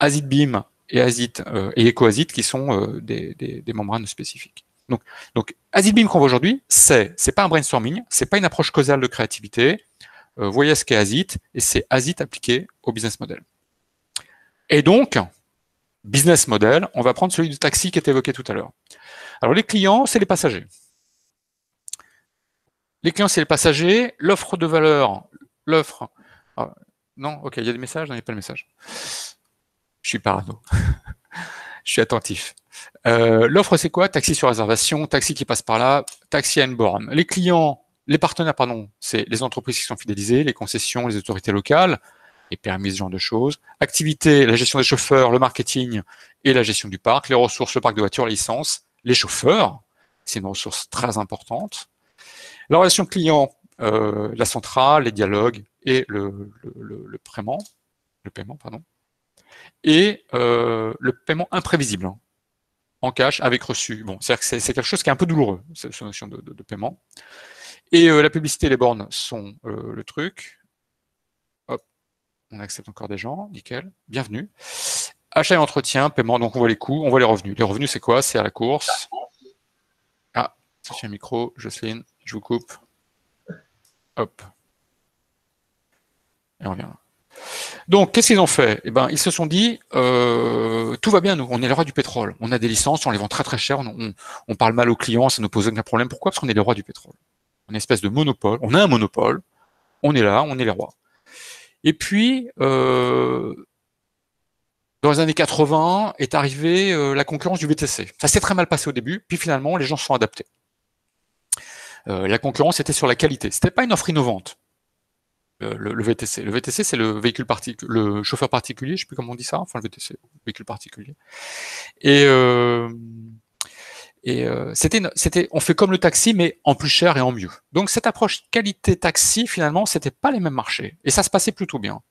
AzitBeam et Azit et EcoAzit qui sont des, membranes spécifiques. Donc, donc Azit qu'on voit aujourd'hui, c'est c'est pas un brainstorming, c'est pas une approche causale de créativité. Euh, voyez ce qu'est Azit, et c'est Azit appliqué au business model. Et donc, business model, on va prendre celui du taxi qui était évoqué tout à l'heure. Alors les clients, c'est les passagers. Les clients, c'est les passagers. L'offre de valeur, l'offre. Ah, non, ok, il y a des messages, non, il n'y a pas de message. Je suis parano. <laughs> Je suis attentif. Euh, l'offre, c'est quoi? Taxi sur réservation, taxi qui passe par là, taxi à une borne. Les clients, les partenaires, pardon, c'est les entreprises qui sont fidélisées, les concessions, les autorités locales, les permis, ce genre de choses. Activité, la gestion des chauffeurs, le marketing et la gestion du parc, les ressources, le parc de voitures, les licences, les chauffeurs, c'est une ressource très importante. La relation client, euh, la centrale, les dialogues et le, le, le, paiement, le paiement, pardon. Et euh, le paiement imprévisible. Hein en cash avec reçu. Bon, c'est quelque chose qui est un peu douloureux, cette notion de, paiement. Et euh, la publicité les bornes sont le truc. On accepte encore des gens, nickel, bienvenue. Achat et entretien, paiement, donc on voit les coûts, on voit les revenus. Les revenus, c'est quoi? C'est à la course. Ah, c'est un micro, Jocelyne, je vous coupe. Hop. Et on revient là. Donc, qu'est-ce qu'ils ont fait? Eh ben, ils se sont dit, euh, tout va bien, nous, on est le roi du pétrole. On a des licences, on les vend très très cher, on, parle mal aux clients, ça ne pose aucun problème. Pourquoi? Parce qu'on est le roi du pétrole. On est une espèce de monopole. On a un monopole. On est là, on est les rois. Et puis, euh, dans les années 80, est arrivée euh, la concurrence du VTC. Ça s'est très mal passé au début, puis finalement, les gens se sont adaptés. la concurrence était sur la qualité. C'était pas une offre innovante le, VTC. Le VTC, c'est le véhicule particulier, le chauffeur particulier, je sais plus comment on dit ça, enfin le VTC, véhicule particulier. Et, euh, et euh, c'était, on fait comme le taxi, mais en plus cher et en mieux. Donc cette approche qualité taxi, finalement, c'était pas les mêmes marchés, et ça se passait plutôt bien.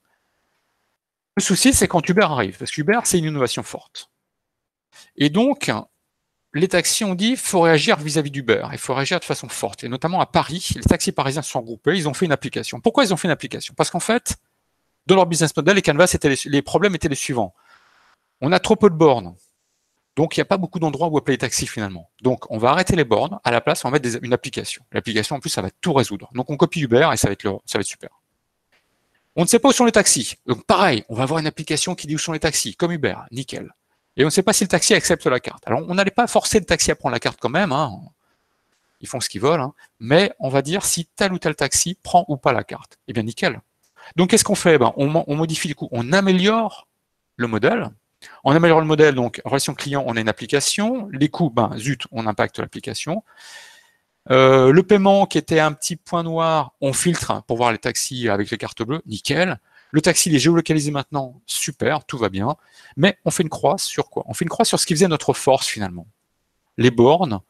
Le souci, c'est quand Uber arrive, parce qu'Uber, c'est une innovation forte. Et donc, les taxis ont dit faut réagir vis-à-vis d'Uber, il faut réagir de façon forte. Et notamment à Paris, les taxis parisiens se sont regroupés, ils ont fait une application. Pourquoi ils ont fait une application? Parce qu'en fait, dans leur business model, les canvas étaient les, problèmes étaient les suivants. On a trop peu de bornes, donc il n'y a pas beaucoup d'endroits où appeler les taxis finalement. Donc on va arrêter les bornes, à la place on va mettre une application. L'application en plus ça va tout résoudre. Donc on copie Uber et ça va être, ça va être super. On ne sait pas où sont les taxis. Donc pareil, on va avoir une application qui dit où sont les taxis, comme Uber, nickel. Et on ne sait pas si le taxi accepte la carte. Alors, on n'allait pas forcer le taxi à prendre la carte quand même. Hein. Ils font ce qu'ils veulent. Hein. Mais on va dire si tel ou tel taxi prend ou pas la carte. Eh bien, nickel. Donc, qu'est-ce qu'on fait? Ben, on, modifie du coup, on améliore le modèle. On améliore le modèle, donc relation client, on a une application. Les coûts, ben zut, on impacte l'application. Euh, le paiement qui était un petit point noir, on filtre pour voir les taxis avec les cartes bleues, nickel. Le taxi, il est géolocalisé maintenant, super, tout va bien. Mais on fait une croix sur quoi? On fait une croix sur ce qui faisait notre force finalement. Les bornes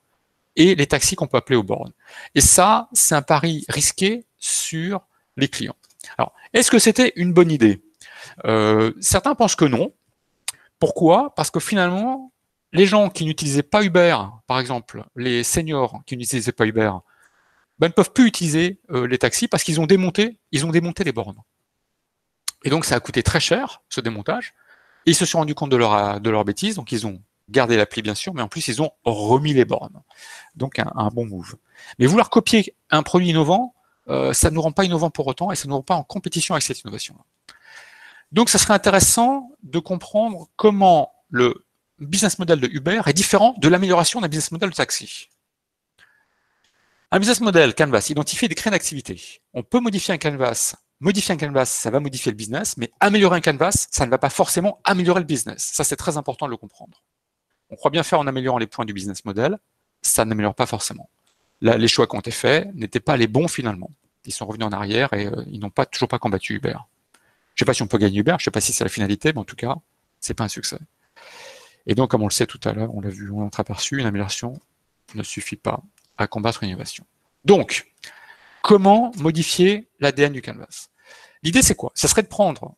et les taxis qu'on peut appeler aux bornes. Et ça, c'est un pari risqué sur les clients. Alors, est-ce que c'était une bonne idée? Euh, Certains pensent que non. Pourquoi? Parce que finalement, les gens qui n'utilisaient pas Uber, par exemple, les seniors qui n'utilisaient pas Uber, ben, ne peuvent plus utiliser euh, les taxis parce qu'ils ont démonté, ils ont démonté les bornes. Et donc ça a coûté très cher ce démontage. ils se sont rendus compte de leur de leur bêtise, donc ils ont gardé l'appli bien sûr, mais en plus ils ont remis les bornes. Donc un, bon move. Mais vouloir copier un produit innovant, euh, ça ne nous rend pas innovant pour autant et ça ne nous rend pas en compétition avec cette innovation. Donc ça serait intéressant de comprendre comment le business model de Uber est différent de l'amélioration d'un business model de taxi. Un business model Canvas identifie des créer d'activité. On peut modifier un Canvas. Modifier un Canvas, ça va modifier le business, mais améliorer un Canvas, ça ne va pas forcément améliorer le business. Ça, c'est très important de le comprendre. On croit bien faire en améliorant les points du business model, ça n'améliore pas forcément. Là, les choix qui ont été faits n'étaient pas les bons finalement. Ils sont revenus en arrière et euh, ils n'ont pas toujours pas combattu Uber. Je ne sais pas si on peut gagner Uber, je ne sais pas si c'est la finalité, mais en tout cas, c'est pas un succès. Et donc, comme on le sait tout à l'heure, on l'a vu, on l'a aperçu, une amélioration ne suffit pas à combattre une innovation. Donc, comment modifier l'ADN du canvas? L'idée, c'est quoi? Ça serait de prendre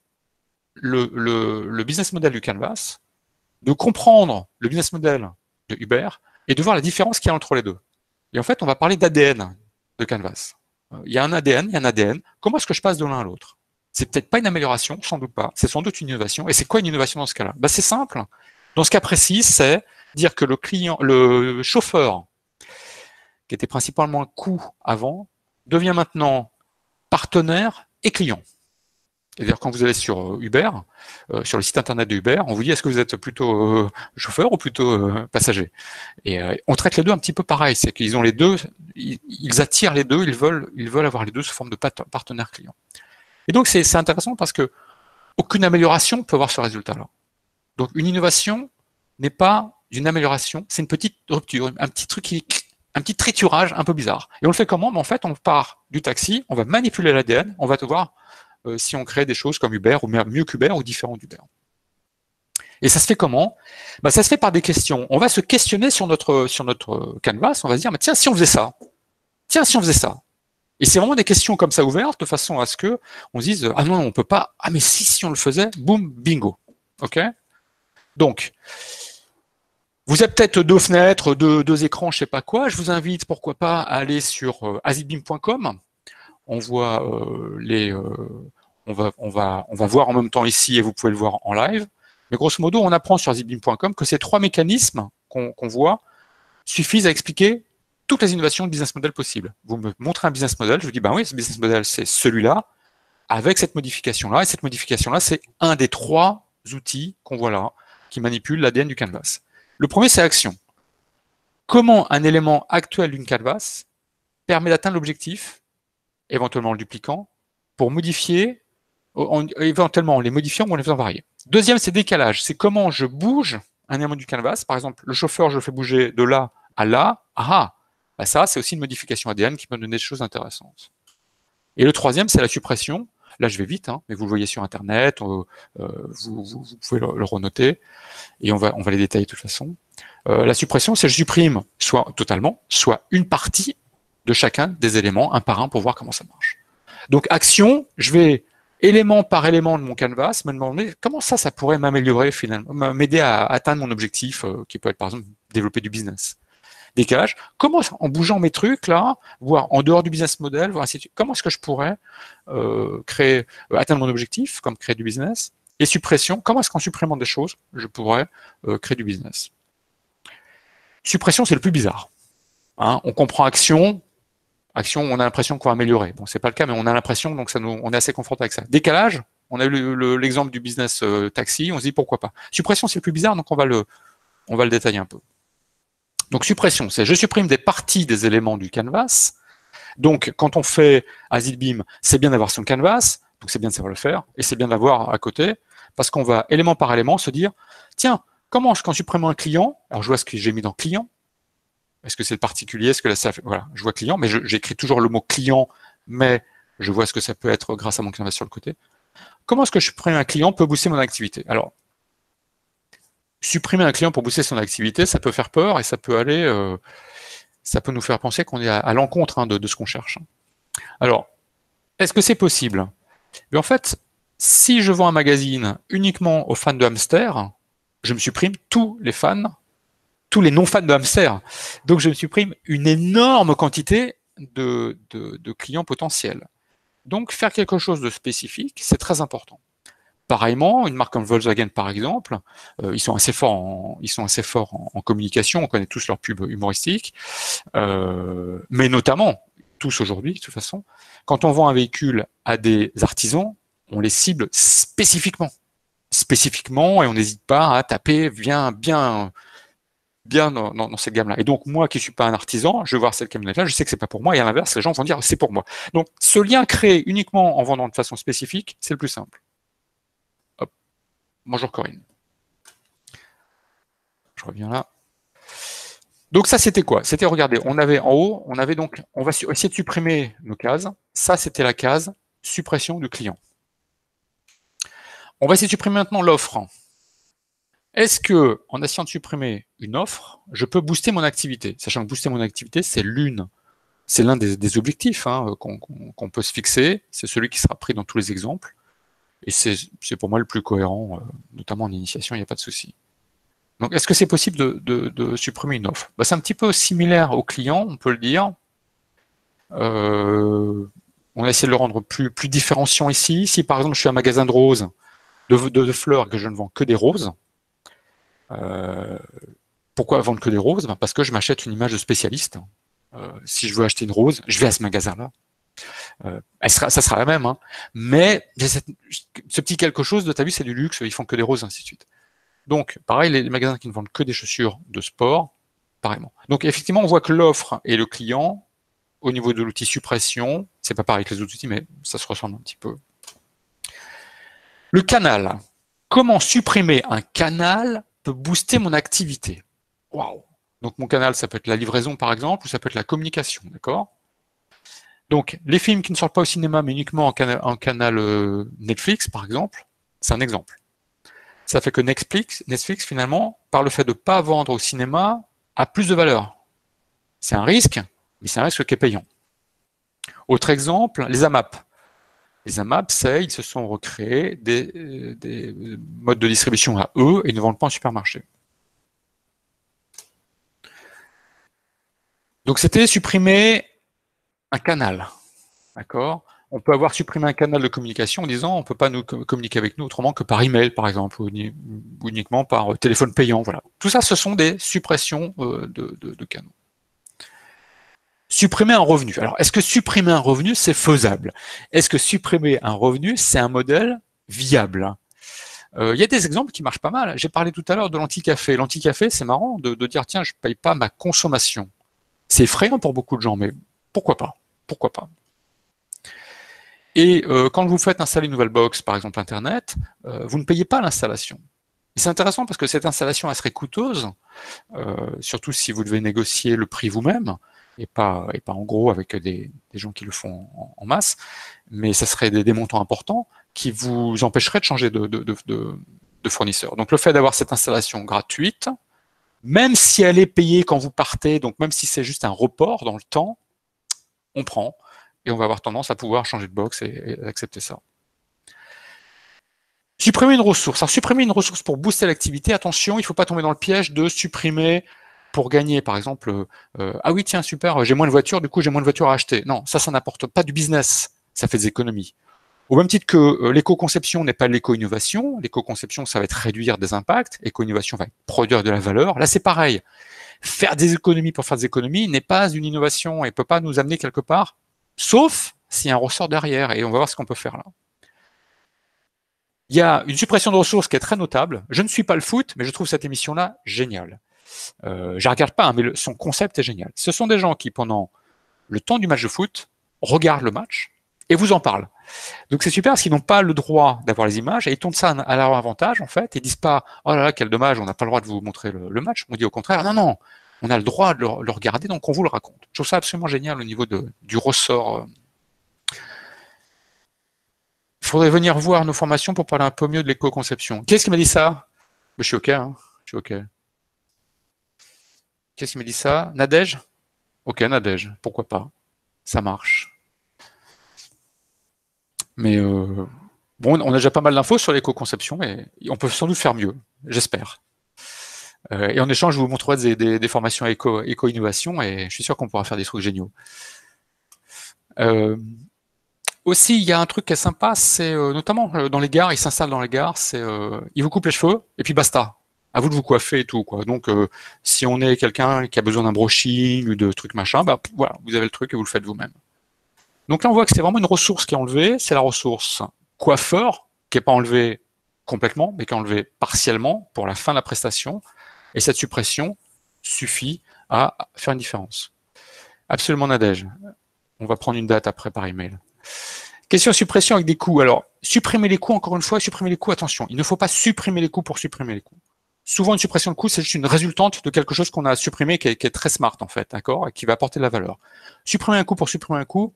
le, business model du canvas, de comprendre le business model de Uber et de voir la différence qu'il y a entre les deux. Et en fait, on va parler d'ADN de canvas. Euh, il y a un ADN, il y a un ADN. Comment est-ce que je passe de l'un à l'autre? C'est peut-être pas une amélioration, sans doute pas. C'est sans doute une innovation. Et c'est quoi une innovation dans ce cas-là? Bah, C'est simple. Dans ce cas précis, c'est dire que le client, le chauffeur, qui était principalement un coût avant, devient maintenant partenaire et client. C'est-à-dire quand vous allez sur euh, Uber, euh, sur le site internet de Uber, on vous dit est-ce que vous êtes plutôt euh, chauffeur ou plutôt passager? Et on traite les deux un petit peu pareil, c'est qu'ils ont les deux, ils, attirent les deux, ils veulent, ils veulent avoir les deux sous forme de partenaire client. Et donc c'est intéressant parce que aucune amélioration peut avoir ce résultat-là. Donc une innovation n'est pas une amélioration, c'est une petite rupture, un petit truc qui un petit triturage un peu bizarre. Et on le fait comment? En fait, on part du taxi, on va manipuler l'ADN, on va te voir euh, si on crée des choses comme Uber, ou mieux qu'Uber, ou différent d'Uber. Et ça se fait comment? Bah, Ça se fait par des questions. On va se questionner sur notre, sur notre canvas, on va se dire, mais tiens, si on faisait ça? Tiens, si on faisait ça? Et c'est vraiment des questions comme ça ouvertes, de façon à ce que on se dise, ah non, on peut pas, ah mais si, si on le faisait, boum, bingo. OK? Donc, vous avez peut-être deux fenêtres, deux, écrans, je sais pas quoi. Je vous invite, pourquoi pas, à aller sur euh, azibim.com. On voit euh, les, euh, on va, on va, on va voir en même temps ici et vous pouvez le voir en live. Mais grosso modo, on apprend sur azibim.com que ces trois mécanismes qu'on voit suffisent à expliquer toutes les innovations de business model possibles. Vous me montrez un business model, je vous dis, ben oui, ce business model, c'est celui-là, avec cette modification-là, et cette modification-là, c'est un des trois outils qu'on voit là qui manipule l'ADN du canvas. Le premier, c'est action. Comment un élément actuel d'une canvas permet d'atteindre l'objectif, éventuellement le dupliquant, pour modifier, éventuellement en les modifiant ou en les faisant varier? Deuxième, c'est décalage. C'est comment je bouge un élément du canvas. Par exemple, le chauffeur, je le fais bouger de là à là. Ah, bah ça, c'est aussi une modification ADN qui peut donner des choses intéressantes. Et le troisième, c'est la suppression. Là, je vais vite, hein, mais vous le voyez sur Internet, euh, euh, vous, pouvez le, renoter, et on va, on va les détailler de toute façon. Euh, la suppression, c'est je supprime soit totalement, soit une partie de chacun des éléments, un par un, pour voir comment ça marche. Donc, action, je vais élément par élément de mon canvas, me demander comment ça, ça pourrait m'améliorer finalement, m'aider à atteindre mon objectif, qui peut être par exemple développer du business décalage. Comment, en bougeant mes trucs là, voir en dehors du business model, voir ainsi comment est-ce que je pourrais euh, créer, euh, atteindre mon objectif, comme créer du business, et suppression, comment est-ce qu'en supprimant des choses, je pourrais euh, créer du business? Suppression, c'est le plus bizarre. Hein. on comprend action, action, on a l'impression qu'on va améliorer. Bon, c'est pas le cas, mais on a l'impression, donc ça nous, on est assez confortable avec ça. Décalage, on a eu l'exemple du business taxi, on se dit pourquoi pas. Suppression, c'est le plus bizarre, donc on va le, on va le détailler un peu. Donc suppression, c'est je supprime des parties des éléments du canvas. Donc quand on fait AzilBeam, c'est bien d'avoir son canvas, donc c'est bien de savoir le faire, et c'est bien d'avoir à côté, parce qu'on va élément par élément se dire, tiens, comment quand je supprime un client, alors je vois ce que j'ai mis dans client, Est-ce que c'est le particulier? Est-ce que là, ça fait... Voilà, je vois client, mais j'écris toujours le mot client, mais je vois ce que ça peut être grâce à mon canvas sur le côté. Comment est-ce que supprimer un client peut booster mon activité? Alors, supprimer un client pour booster son activité, ça peut faire peur et ça peut aller, euh, ça peut nous faire penser qu'on est à, l'encontre hein, de, ce qu'on cherche. Alors, est-ce que c'est possible? Mais En fait, si je vends un magazine uniquement aux fans de hamster, je me supprime tous les fans, tous les non-fans de hamster. Donc, je me supprime une énorme quantité de, de clients potentiels. Donc, faire quelque chose de spécifique, c'est très important. Pareillement, une marque comme Volkswagen, par exemple, euh, ils sont assez forts, en, communication. On connaît tous leurs pubs humoristiques, euh, mais notamment tous aujourd'hui, de toute façon, quand on vend un véhicule à des artisans, on les cible spécifiquement, spécifiquement, et on n'hésite pas à taper bien, bien, bien dans, cette gamme-là. Et donc moi, qui suis pas un artisan, je vais voir cette camionnette-là, je sais que c'est pas pour moi, et à l'inverse, les gens vont dire c'est pour moi. Donc ce lien créé uniquement en vendant de façon spécifique, c'est le plus simple. Bonjour Corinne. Je reviens là. Donc ça, c'était quoi? C'était, regardez, on avait en haut, on avait donc, on va essayer de supprimer nos cases. Ça, c'était la case suppression du client. On va essayer de supprimer maintenant l'offre. Est-ce que, en essayant de supprimer une offre, je peux booster mon activité? Sachant que booster mon activité, c'est l'une, c'est l'un des, objectifs hein, qu'on peut se fixer. C'est celui qui sera pris dans tous les exemples. Et c'est pour moi le plus cohérent, euh, notamment en initiation, il n'y a pas de souci. Donc, est-ce que c'est possible de, supprimer une offre? Bah, C'est un petit peu similaire au client, on peut le dire. Euh, on a essayé de le rendre plus, plus différenciant ici. Si par exemple je suis un magasin de roses, de, de, fleurs, que je ne vends que des roses, euh, pourquoi vendre que des roses? Ben, Parce que je m'achète une image de spécialiste. si je veux acheter une rose, je vais à ce magasin-là. Euh, ça sera la même, hein. mais ce petit quelque chose de ta vie, c'est du luxe, ils font que des roses, ainsi de suite. Donc, pareil, les magasins qui ne vendent que des chaussures de sport, pareillement. Donc, effectivement, on voit que l'offre et le client, au niveau de l'outil suppression, c'est pas pareil que les autres outils, mais ça se ressemble un petit peu. Le canal. Comment supprimer un canal peut booster mon activité? Waouh Donc, mon canal, ça peut être la livraison, par exemple, ou ça peut être la communication, d'accord? Donc, les films qui ne sortent pas au cinéma, mais uniquement en, canal euh, Netflix, par exemple, c'est un exemple. Ça fait que Netflix, finalement, par le fait de ne pas vendre au cinéma, a plus de valeur. C'est un risque, mais c'est un risque qui est payant. Autre exemple, les AMAP. Les AMAP, c'est ils se sont recréés des, euh, des, modes de distribution à eux et ne vendent pas en supermarché. Donc c'était supprimer un canal. D'accord? On peut avoir supprimé un canal de communication en disant on ne peut pas nous communiquer avec nous autrement que par email, par exemple, ou, uniquement par euh, téléphone payant. Voilà. Tout ça, ce sont des suppressions euh, de, canaux. Supprimer un revenu. Alors, est-ce que supprimer un revenu, c'est faisable? Est-ce que supprimer un revenu, c'est un modèle viable? Euh, il y a des exemples qui marchent pas mal. J'ai parlé tout à l'heure de l'anti-café. L'anti-café, c'est marrant de, de, dire, tiens, je ne paye pas ma consommation. C'est effrayant pour beaucoup de gens, mais pourquoi pas? Pourquoi pas. Et euh, quand vous faites installer une nouvelle box, par exemple Internet, euh, vous ne payez pas l'installation. C'est intéressant parce que cette installation, elle serait coûteuse, euh, surtout si vous devez négocier le prix vous-même, et pas, en gros avec des, gens qui le font en, masse, mais ça serait des, montants importants qui vous empêcheraient de changer de, de fournisseur. Donc le fait d'avoir cette installation gratuite, même si elle est payée quand vous partez, donc même si c'est juste un report dans le temps, on prend, et on va avoir tendance à pouvoir changer de box et, accepter ça. Supprimer une ressource. Alors, supprimer une ressource pour booster l'activité, attention, il ne faut pas tomber dans le piège de supprimer pour gagner, par exemple, euh, ah oui, tiens, super, j'ai moins de voitures, du coup, j'ai moins de voitures à acheter. Non, ça, ça n'apporte pas du business, ça fait des économies. Au même titre que euh, l'éco-conception n'est pas l'éco-innovation, l'éco-conception, ça va être réduire des impacts, l'éco-innovation va produire de la valeur. Là, c'est pareil faire des économies pour faire des économies n'est pas une innovation et peut pas nous amener quelque part, sauf s'il y a un ressort derrière, et on va voir ce qu'on peut faire là. Il y a une suppression de ressources qui est très notable. Je ne suis pas le foot, mais je trouve cette émission-là géniale. Euh, je ne regarde pas, hein, mais son concept est génial. Ce sont des gens qui, pendant le temps du match de foot, regardent le match et vous en parlent. Donc c'est super parce qu'ils n'ont pas le droit d'avoir les images et ils tournent ça à leur avantage en fait. Ils disent pas oh là là quel dommage on n'a pas le droit de vous montrer le, match. On dit au contraire non non on a le droit de le, regarder, donc on vous le raconte. Je trouve ça absolument génial au niveau du ressort. Il faudrait venir voir nos formations pour parler un peu mieux de l'éco-conception. Qu'est-ce qui m'a dit ça? Je suis OK, hein je suis OK. Qu'est-ce qui m'a dit ça? Nadège? Ok, Nadège, pourquoi pas? Ça marche. Mais euh, bon, on a déjà pas mal d'infos sur l'éco-conception et on peut sans doute faire mieux, j'espère. Euh, et en échange, je vous montrerai des, formations éco-innovation et je suis sûr qu'on pourra faire des trucs géniaux. Euh, aussi, il y a un truc qui est sympa, c'est notamment dans les gares, ils s'installent dans les gares, c'est ils vous coupent les cheveux et puis basta à vous de vous coiffer et tout. Donc, si on est quelqu'un qui a besoin d'un brushing ou de trucs machin, bah, voilà, vous avez le truc et vous le faites vous-même. Donc là, on voit que c'est vraiment une ressource qui est enlevée. C'est la ressource coiffeur qui n'est pas enlevée complètement, mais qui est enlevée partiellement pour la fin de la prestation. Et cette suppression suffit à faire une différence. Absolument Nadège. On va prendre une date après par email. Question suppression avec des coûts. Alors, supprimer les coûts, encore une fois, supprimer les coûts, attention, il ne faut pas supprimer les coûts pour supprimer les coûts souvent une suppression de coût, c'est juste une résultante de quelque chose qu'on a supprimé qui est, très smart en fait, d'accord, et qui va apporter de la valeur. Supprimer un coût pour supprimer un coût,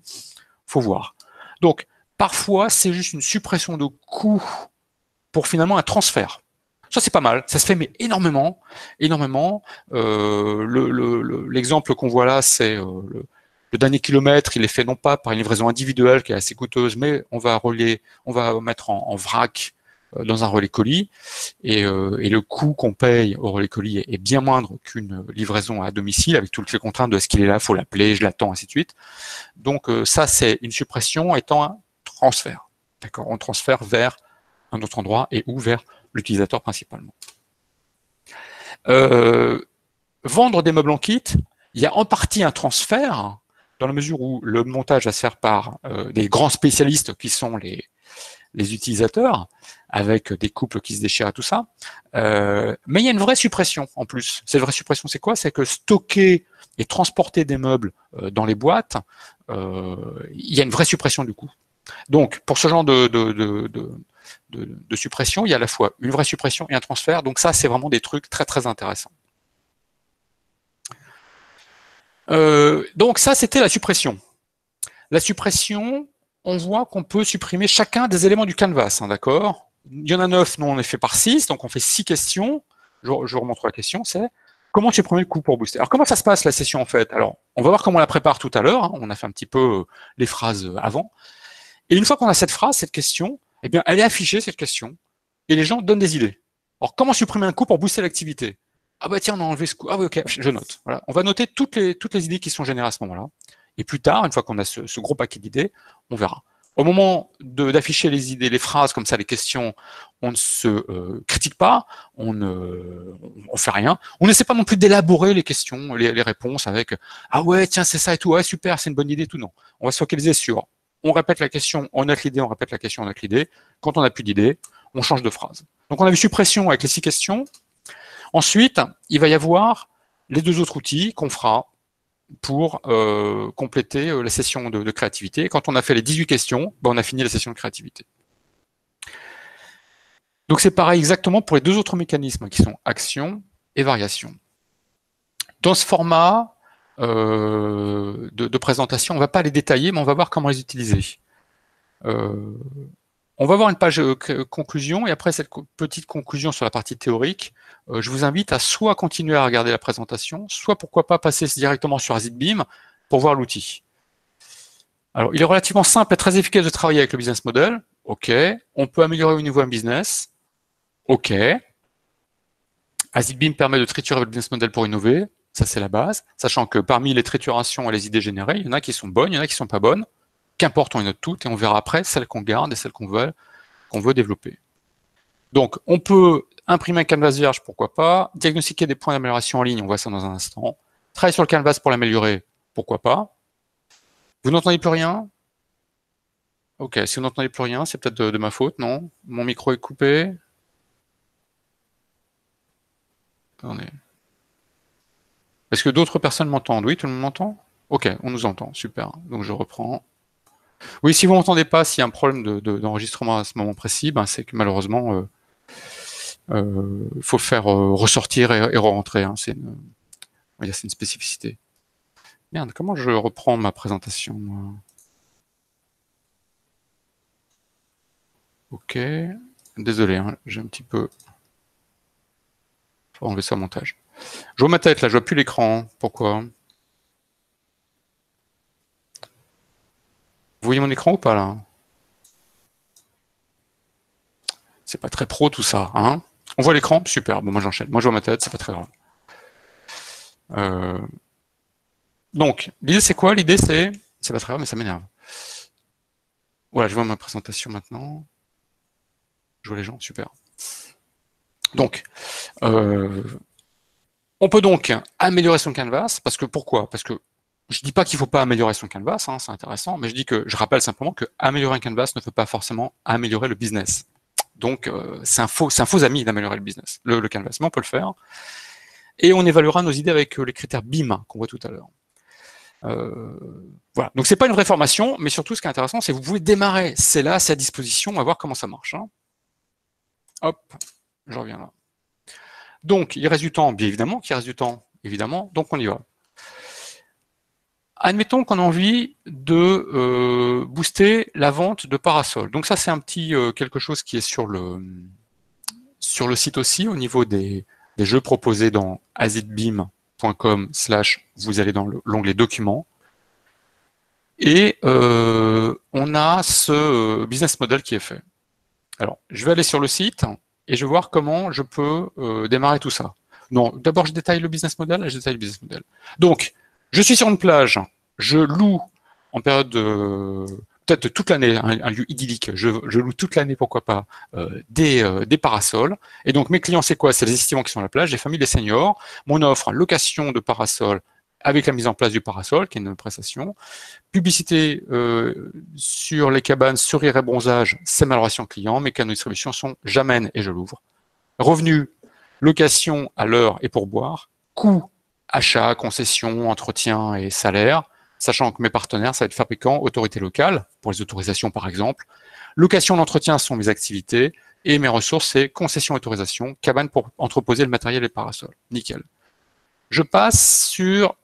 faut voir. Donc, parfois, c'est juste une suppression de coût pour finalement un transfert. Ça, c'est pas mal. Ça se fait, mais énormément, énormément. Euh, l'exemple qu'on voit là, c'est euh, le, dernier kilomètre. Il est fait non pas par une livraison individuelle qui est assez coûteuse, mais on va relier, on va mettre en, vrac dans un relais colis et, euh, et le coût qu'on paye au relais colis est, bien moindre qu'une livraison à domicile avec toutes les contraintes de ce qu'il est là, faut l'appeler, je l'attends, ainsi de suite. Donc euh, ça c'est une suppression étant un transfert. D'accord, on transfère vers un autre endroit et ou vers l'utilisateur principalement. vendre des meubles en kit, il y a en partie un transfert dans la mesure où le montage va se faire par des grands spécialistes qui sont les, les utilisateurs, avec des couples qui se déchirent et tout ça. Euh, mais il y a une vraie suppression en plus. Cette vraie suppression, c'est quoi? C'est que stocker et transporter des meubles euh, dans les boîtes, euh, il y a une vraie suppression du coût. Donc, pour ce genre de, de, de, de, suppression, il y a à la fois une vraie suppression et un transfert. Donc ça, c'est vraiment des trucs très très intéressants. donc ça, c'était la suppression. La suppression, on voit qu'on peut supprimer chacun des éléments du canvas, hein, d'accord? Il y en a neuf, nous on est fait par six, donc on fait six questions. Je, je remontre la question, c'est comment supprimer le coup pour booster? Alors comment ça se passe la session en fait? Alors on va voir comment on la prépare tout à l'heure, hein. on a fait un petit peu euh, les phrases euh, avant. Et une fois qu'on a cette phrase, cette question, eh bien elle est affichée cette question, et les gens donnent des idées. Alors comment supprimer un coup pour booster l'activité? Ah bah tiens, on a enlevé ce coup. Ah oui, ok, je note. Voilà. On va noter toutes les, toutes les idées qui sont générées à ce moment-là. Et plus tard, une fois qu'on a ce, gros paquet d'idées, on verra. Au moment d'afficher les idées, les phrases comme ça, les questions, on ne se euh, critique pas, on ne on fait rien. On n'essaie pas non plus d'élaborer les questions, les, réponses avec ah ouais tiens c'est ça et tout, ouais super c'est une bonne idée tout non. On va se focaliser sur on répète la question, on note l'idée, on répète la question, on note l'idée. Quand on n'a plus d'idée, on change de phrase. Donc on a vu suppression avec les six questions. Ensuite, il va y avoir les deux autres outils qu'on fera pour euh, compléter euh, la session de, créativité. quand on a fait les 18 questions, ben, on a fini la session de créativité. Donc c'est pareil exactement pour les deux autres mécanismes qui sont action et variation. Dans ce format euh, de, présentation, on ne va pas les détailler, mais on va voir comment les utiliser. On va voir une page euh, conclusion et après cette petite conclusion sur la partie théorique, euh, je vous invite à soit continuer à regarder la présentation, soit pourquoi pas passer directement sur AzitBeam pour voir l'outil. Alors, il est relativement simple et très efficace de travailler avec le business model. OK. On peut améliorer au niveau un business. OK. AzitBeam permet de triturer le business model pour innover. Ça, c'est la base. Sachant que parmi les triturations et les idées générées, il y en a qui sont bonnes, il y en a qui sont pas bonnes. Qu'importe, on les note toutes et on verra après celles qu'on garde et celles qu'on veut, qu'on veut développer. Donc, on peut imprimer un canvas vierge, pourquoi pas. Diagnostiquer des points d'amélioration en ligne, on voit ça dans un instant. Travailler sur le canvas pour l'améliorer, pourquoi pas. Vous n'entendez plus rien? Ok, si vous n'entendez plus rien, c'est peut-être de, ma faute, non? Mon micro est coupé. Attendez. Est-ce que d'autres personnes m'entendent? Oui, tout le monde m'entend? Ok, on nous entend, super. Donc je reprends. Oui, si vous n'entendez pas, s'il y a un problème d'enregistrement à ce moment précis, ben, c'est que malheureusement, il euh, euh, faut faire euh, ressortir et, et rentrer. Hein. C'est une spécificité. Merde, comment je reprends ma présentation Ok. Désolé, hein, j'ai un petit peu... Faut enlever ça au montage. Je vois ma tête là, je vois plus l'écran. Pourquoi? Vous voyez mon écran ou pas là? C'est pas très pro tout ça, hein? On voit l'écran? Super, bon moi j'enchaîne. Moi je vois ma tête, c'est pas très grave. Euh, donc, l'idée c'est quoi? L'idée c'est... C'est pas très grave, mais ça m'énerve. Voilà, je vois ma présentation maintenant. Je vois les gens, super. Donc, euh, on peut donc améliorer son canvas, parce que pourquoi? Parce que je dis pas qu'il faut pas améliorer son canvas, hein, c'est intéressant, mais je dis que je rappelle simplement que améliorer un canvas ne peut pas forcément améliorer le business. Donc euh, c'est un faux, c'est un faux ami d'améliorer le business, le, canvas, mais on peut le faire. Et on évaluera nos idées avec euh, les critères BIM qu'on voit tout à l'heure. Euh, voilà. Donc c'est pas une vraie formation, mais surtout ce qui est intéressant, c'est que vous pouvez démarrer. C'est là, c'est à disposition. On va voir comment ça marche. Hein. Hop, je reviens là. Donc, il reste du temps, bien évidemment qu'il reste du temps, évidemment, donc on y va. Admettons qu'on a envie de euh, booster la vente de parasols. Donc ça, c'est un petit euh, quelque chose qui est sur le, sur le site aussi, au niveau des, jeux proposés dans azitbeam.com slash, vous allez dans l'onglet documents. Et euh, on a ce business model qui est fait. Alors, je vais aller sur le site et je vais voir comment je peux démarrer tout ça. Non, d'abord je détaille le business model et je détaille le business model. Donc, je suis sur une plage, je loue en période de peut-être toute l'année, un, lieu idyllique, je, loue toute l'année, pourquoi pas, euh, des, euh, des, parasols. Et donc mes clients, c'est quoi? C'est les estimants qui sont à la plage, les familles, les seniors. Mon offre, location de parasols avec la mise en place du parasol, qui est une prestation. Publicité euh, sur les cabanes, sourire et bronzage, c'est ma relation client. Mes canaux de distribution sont j'amène et je l'ouvre. Revenu, location à l'heure et pourboire. Coût, achat, concession, entretien et salaire. Sachant que mes partenaires, ça va être fabricants, autorités locales, pour les autorisations par exemple. Location d'entretien sont mes activités. Et mes ressources, c'est concession autorisation, cabane pour entreposer le matériel et parasol. Nickel. Je passe sur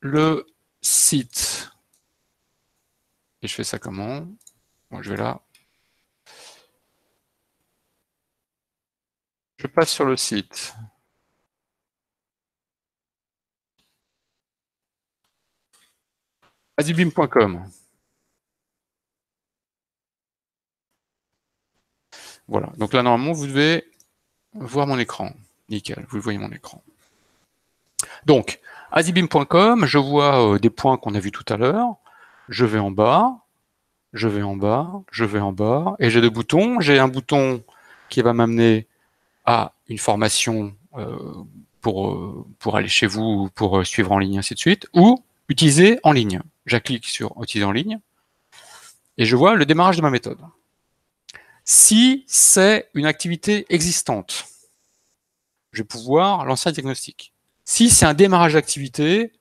le site. Et je fais ça comment? Bon, Je vais là. Je passe sur le site. azubim.com. Voilà. Donc là, normalement, vous devez voir mon écran. Nickel, vous voyez mon écran. Donc, azibim.com, je vois euh, des points qu'on a vus tout à l'heure. Je vais en bas, je vais en bas, je vais en bas, et j'ai deux boutons. J'ai un bouton qui va m'amener à une formation euh, pour, euh, pour aller chez vous, pour suivre en ligne, ainsi de suite, ou utiliser en ligne. Je clique sur utiliser en ligne, et je vois le démarrage de ma méthode. Si c'est une activité existante, je vais pouvoir lancer un diagnostic. Si c'est un démarrage d'activité,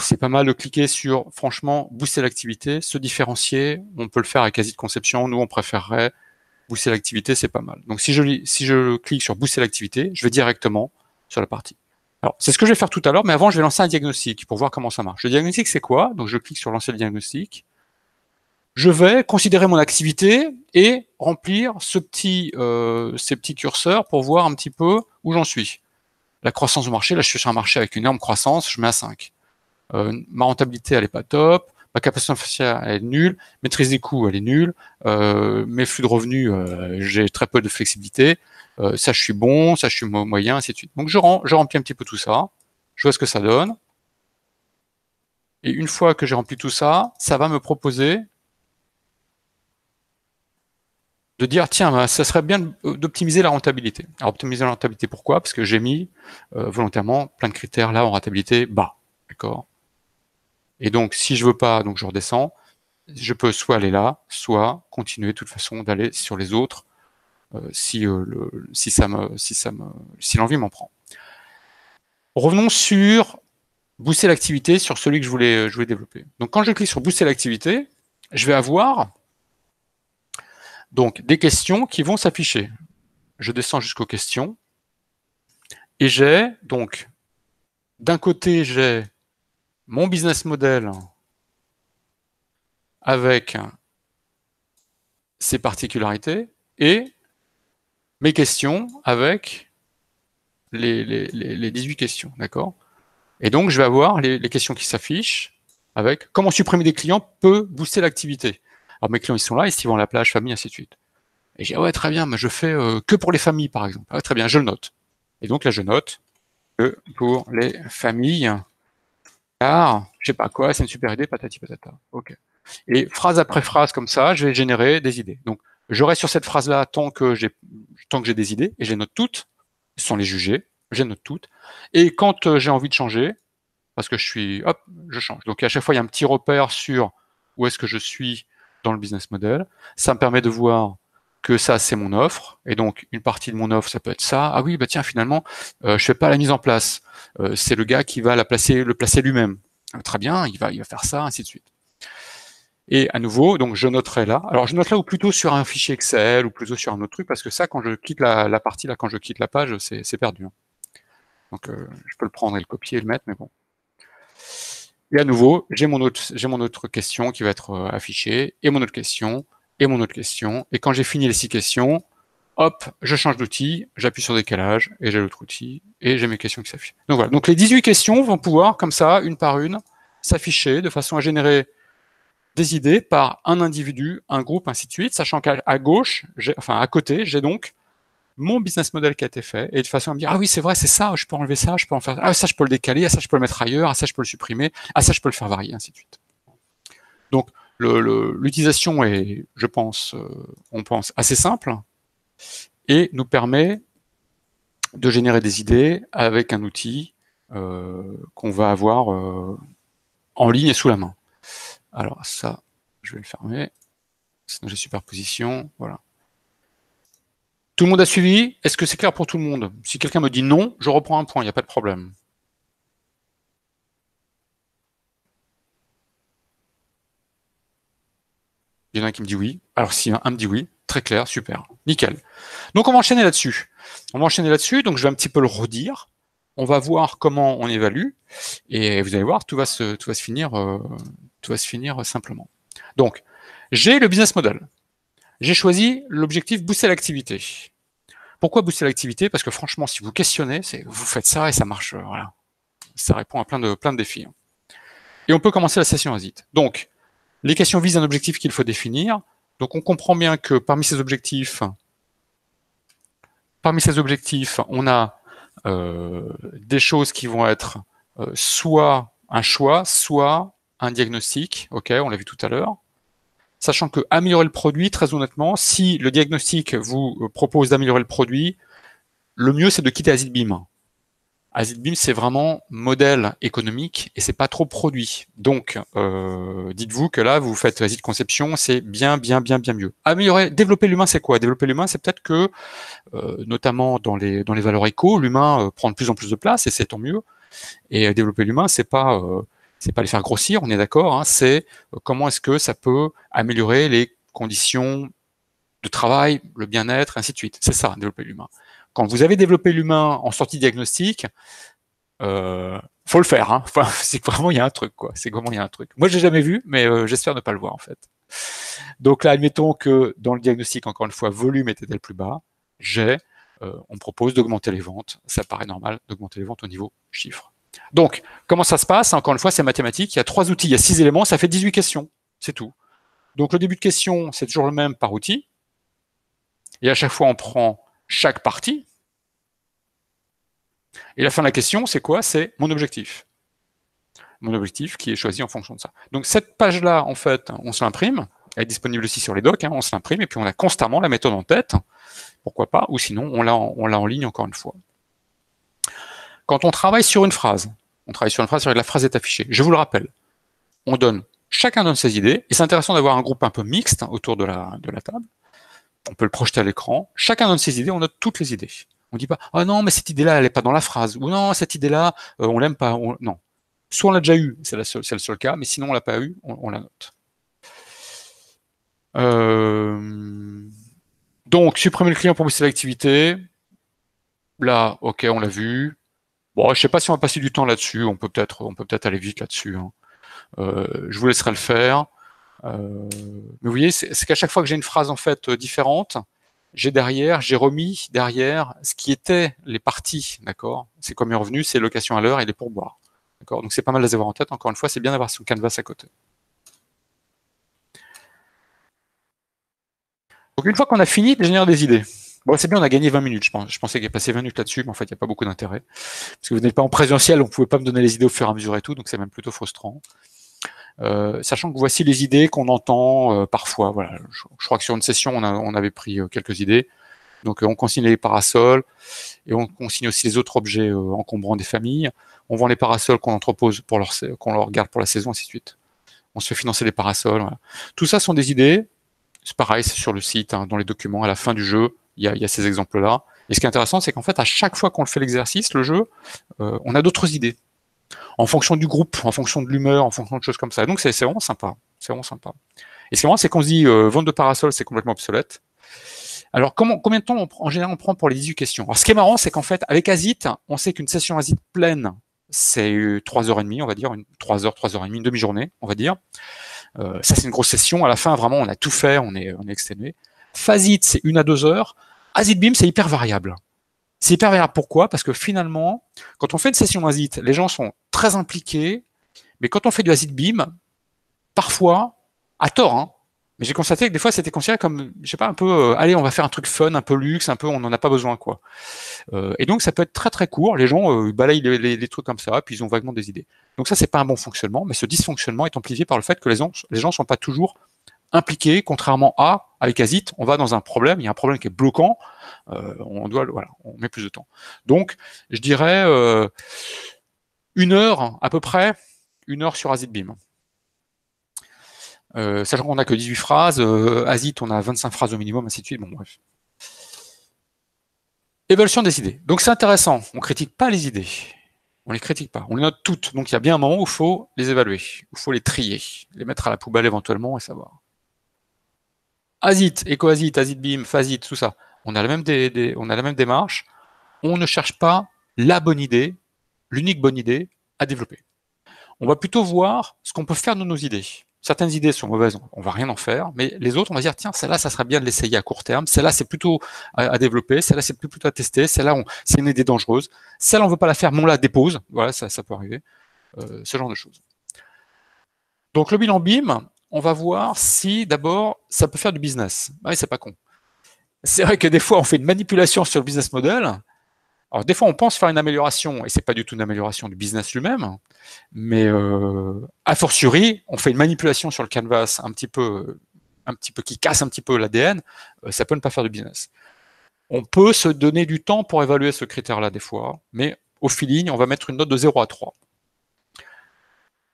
c'est pas mal de cliquer sur, franchement, booster l'activité, se différencier. On peut le faire avec quasi de conception. Nous, on préférerait booster l'activité, c'est pas mal. Donc, si je, si je clique sur booster l'activité, je vais directement sur la partie. C'est ce que je vais faire tout à l'heure, mais avant, je vais lancer un diagnostic pour voir comment ça marche. Le diagnostic, c'est quoi? Donc, je clique sur lancer le diagnostic. Je vais considérer mon activité et remplir ce euh, ces petits curseurs pour voir un petit peu où j'en suis la croissance du marché, là je suis sur un marché avec une énorme croissance, je mets à 5. Euh, ma rentabilité, elle est pas top, ma capacité financière, elle est nulle, maîtrise des coûts, elle est nulle, euh, mes flux de revenus, j'ai très peu de flexibilité, ça je suis bon, ça je suis moyen, ainsi de suite. Donc je, je remplis un petit peu tout ça, je vois ce que ça donne, et une fois que j'ai rempli tout ça, ça va me proposer de dire tiens, bah, ça serait bien d'optimiser la rentabilité. Alors optimiser la rentabilité, pourquoi? Parce que j'ai mis euh, volontairement plein de critères. Là en rentabilité bas, d'accord? Et donc si je veux pas, donc je redescends, je peux soit aller là, soit continuer de toute façon d'aller sur les autres euh, si euh, le, si ça me si ça me si l'envie m'en prend. Revenons sur booster l'activité sur celui que je voulais je voulais développer. Donc quand je clique sur booster l'activité, je vais avoir donc, des questions qui vont s'afficher. Je descends jusqu'aux questions. Et j'ai donc d'un côté, j'ai mon business model avec ses particularités et mes questions avec les, les, 18 questions, d'accord? Et donc, je vais avoir les, questions qui s'affichent avec comment supprimer des clients peut booster l'activité? Alors, mes clients, ils sont là, ils vont à la plage, famille, ainsi de suite. Et j'ai ouais, très bien, mais je fais euh, que pour les familles, par exemple. Ah, très bien, je le note. Et donc là, je note que pour les familles, car, je sais pas quoi, c'est une super idée, patati patata. Ok. Et phrase après phrase comme ça, je vais générer des idées. Donc, je reste sur cette phrase-là tant que j'ai tant que j'ai des idées et je les note toutes, sans les juger, je les note toutes. Et quand euh, j'ai envie de changer, parce que je suis, hop, je change. Donc à chaque fois, il y a un petit repère sur où est-ce que je suis dans le business model. Ça me permet de voir que ça, c'est mon offre. Et donc, une partie de mon offre, ça peut être ça. Ah oui, bah tiens, finalement, euh, je fais pas la mise en place. Euh, c'est le gars qui va la placer, le placer lui-même. Ah, très bien, il va, il va faire ça, ainsi de suite. Et à nouveau, donc je noterai là. Alors je note là ou plutôt sur un fichier Excel ou plutôt sur un autre truc parce que ça, quand je quitte la, partie là, quand je quitte la page, c'est perdu. Hein. Donc euh, je peux le prendre et le copier et le mettre, mais bon. Et à nouveau, j'ai mon autre, j'ai mon autre question qui va être affichée et mon autre question et mon autre question. Et quand j'ai fini les six questions, hop, je change d'outil, j'appuie sur décalage et j'ai l'autre outil et j'ai mes questions qui s'affichent. Donc voilà. Donc les 18 questions vont pouvoir, comme ça, une par une, s'afficher de façon à générer des idées par un individu, un groupe, ainsi de suite, sachant qu'à gauche, à côté, j'ai donc mon business model qui a été fait et de façon à me dire ah oui c'est vrai c'est ça je peux enlever ça je peux en faire ah ça je peux le décaler ah ça je peux le mettre ailleurs ah ça je peux le supprimer ah ça je peux le faire varier ainsi de suite donc l'utilisation est, je pense, euh, on pense assez simple et nous permet de générer des idées avec un outil euh, qu'on va avoir euh, en ligne et sous la main. Alors ça, je vais le fermer. Sinon j'ai superposition. Voilà. Tout le monde a suivi? Est-ce que c'est clair pour tout le monde? Si quelqu'un me dit non, je reprends un point, il n'y a pas de problème. Il y en a un qui me dit oui. Alors si un, me dit oui, très clair, super, nickel. Donc on va enchaîner là-dessus. On va enchaîner là-dessus, donc je vais un petit peu le redire. On va voir comment on évalue, et vous allez voir, tout va se, tout va se finir, euh, va se finir simplement. Donc, j'ai le business model. J'ai choisi l'objectif booster l'activité. Pourquoi booster l'activité? Parce que franchement, si vous questionnez, vous faites ça et ça marche. Euh, voilà, ça répond à plein de plein de défis. Et on peut commencer la session zit. Donc, les questions visent un objectif qu'il faut définir. Donc on comprend bien que parmi ces objectifs, parmi ces objectifs, on a euh, des choses qui vont être euh, soit un choix, soit un diagnostic. Ok, on l'a vu tout à l'heure. Sachant que améliorer le produit, très honnêtement, si le diagnostic vous propose d'améliorer le produit, le mieux c'est de quitter AzitBeam. AzitBeam, c'est vraiment modèle économique et c'est pas trop produit. Donc, euh, dites-vous que là, vous faites Azit Conception, c'est bien, bien, bien, bien mieux. Améliorer, développer l'humain, c'est quoi? Développer l'humain, c'est peut-être que, euh, notamment dans les valeurs éco, l'humain euh, prend de plus en plus de place et c'est tant mieux. Et développer l'humain, c'est pas c'est pas les faire grossir, on est d'accord. Hein, c'est comment est-ce que ça peut améliorer les conditions de travail, le bien-être, ainsi de suite. C'est ça, développer l'humain quand vous avez développé l'humain en sortie diagnostique, euh, faut le faire. Hein. Enfin, <laughs> c'est vraiment il y a un truc quoi. C'est comment il y a un truc. Moi, j'ai jamais vu, mais euh, j'espère ne pas le voir en fait. Donc là, admettons que dans le diagnostic, encore une fois, volume était le plus bas. J'ai, euh, on propose d'augmenter les ventes. Ça paraît normal d'augmenter les ventes au niveau chiffre. Donc, comment ça se passe? Encore une fois, c'est mathématique. Il y a trois outils, il y a six éléments, ça fait 18 questions. C'est tout. Donc le début de question, c'est toujours le même par outil. Et à chaque fois, on prend chaque partie. Et la fin de la question, c'est quoi? C'est mon objectif. Mon objectif qui est choisi en fonction de ça. Donc cette page-là, en fait, on se l'imprime. Elle est disponible aussi sur les docs, hein, on se l'imprime et puis on a constamment la méthode en tête. Pourquoi pas? Ou sinon, on l'a en, en ligne encore une fois. Quand on travaille sur une phrase, on travaille sur une phrase, sur la phrase est affichée. Je vous le rappelle, on donne, chacun donne ses idées, et c'est intéressant d'avoir un groupe un peu mixte autour de la, de la table on peut le projeter à l'écran. Chacun donne ses idées, on note toutes les idées. On dit pas ah non mais cette idée-là elle est pas dans la phrase ou non cette idée-là euh, on l'aime pas. Non, soit on l'a déjà eu, c'est le seul cas, mais sinon on l'a pas eu, on, la note. Euh, donc supprimer le client pour booster l'activité. Là, ok, on l'a vu. Bon, je sais pas si on va passer du temps là-dessus. On peut peut-être, on peut peut-être aller vite là-dessus. Hein. Euh, je vous laisserai le faire. Euh, mais vous voyez, c'est qu'à chaque fois que j'ai une phrase en fait différente, j'ai derrière, j'ai remis derrière ce qui était les parties, d'accord? C'est comme est revenu, c'est location à l'heure et les pourboires. D'accord? Donc c'est pas mal de les avoir en tête. Encore une fois, c'est bien d'avoir son canvas à côté. Donc une fois qu'on a fini de générer des idées, bon c'est bien, on a gagné 20 minutes, je, pense. je pensais qu'il y a passé 20 minutes là-dessus, mais en fait il n'y a pas beaucoup d'intérêt. Parce que vous n'êtes pas en présentiel, on ne pouvait pas me donner les idées au fur et à mesure et tout, donc c'est même plutôt frustrant. Euh, sachant que voici les idées qu'on entend euh, parfois. Voilà, je, crois que sur une session, on, avait pris euh, quelques idées. Donc on consigne les parasols et on consigne aussi les autres objets encombrants des familles. On vend les parasols qu'on entrepose pour leur qu'on leur garde pour la saison, ainsi de suite. On se fait financer des parasols. Voilà. Tout ça sont des idées. C'est pareil, c'est sur le site, hein, dans les documents. À la fin du jeu, il y a, y a ces exemples-là. Et ce qui est intéressant, c'est qu'en fait, à chaque fois qu'on fait l'exercice, le jeu, on a d'autres idées en fonction du groupe, en fonction de l'humeur, en fonction de choses comme ça. Donc c'est vraiment sympa. C'est vraiment sympa. Et ce qui est marrant, c'est qu'on se dit euh, vente de parasol, c'est complètement obsolète. Alors, comment, combien de temps on, en général on prend pour les 18 questions? Alors, ce qui est marrant, c'est qu'en fait, avec Azit, on sait qu'une session Azit pleine, c'est 3h30, on va dire, une, 3h, 3h30, une demi-journée, on va dire. Euh, ça, c'est une grosse session. À la fin, vraiment, on a tout fait, on est, on est exténué. Fazit, c'est une à deux heures. Azit Beam, c'est hyper variable. C'est hyper variable. Pourquoi? Parce que finalement, quand on fait une session Azit, les gens sont très impliqués, mais quand on fait du Azit Beam, parfois, à tort, hein, mais j'ai constaté que des fois c'était considéré comme, je sais pas, un peu, euh, allez, on va faire un truc fun, un peu luxe, un peu, on n'en a pas besoin, quoi. Euh, et donc ça peut être très très court. Les gens euh, balayent les, trucs comme ça, puis ils ont vaguement des idées. Donc ça c'est pas un bon fonctionnement, mais ce dysfonctionnement est amplifié par le fait que les gens, les gens sont pas toujours impliqués, contrairement à avec Azit, on va dans un problème, il y a un problème qui est bloquant, euh, on doit, voilà, on met plus de temps. Donc, je dirais euh, une heure à peu près, une heure sur Azit Beam. Euh, sachant qu'on n'a que 18 phrases, euh, Azit, on a 25 phrases au minimum, ainsi de suite, bon bref. Évaluation des idées. Donc c'est intéressant, on critique pas les idées. On les critique pas, on les note toutes. Donc il y a bien un moment où il faut les évaluer, où il faut les trier, les mettre à la poubelle éventuellement et savoir. Azit, EcoAzit, AzitBeam, Fazit, tout ça. On a, la même on a la même démarche. On ne cherche pas la bonne idée, l'unique bonne idée à développer. On va plutôt voir ce qu'on peut faire de nos idées. Certaines idées sont mauvaises, on va rien en faire, mais les autres, on va dire, tiens, celle-là, ça serait bien de l'essayer à court terme, celle-là, c'est plutôt à, développer, celle-là, c'est plutôt à tester, celle-là, c'est une idée dangereuse, celle-là, on veut pas la faire, mais on la dépose, voilà, ça, ça peut arriver, euh, ce genre de choses. Donc le bilan BIM, on va voir si d'abord ça peut faire du business. Ah oui, c'est pas con. C'est vrai que des fois on fait une manipulation sur le business model. Alors des fois on pense faire une amélioration et c'est pas du tout une amélioration du business lui-même, mais euh, a fortiori on fait une manipulation sur le canvas un petit peu, qui casse un petit peu l'ADN. Euh, ça peut ne pas faire du business. On peut se donner du temps pour évaluer ce critère-là des fois, mais au feeling on va mettre une note de 0 à 3.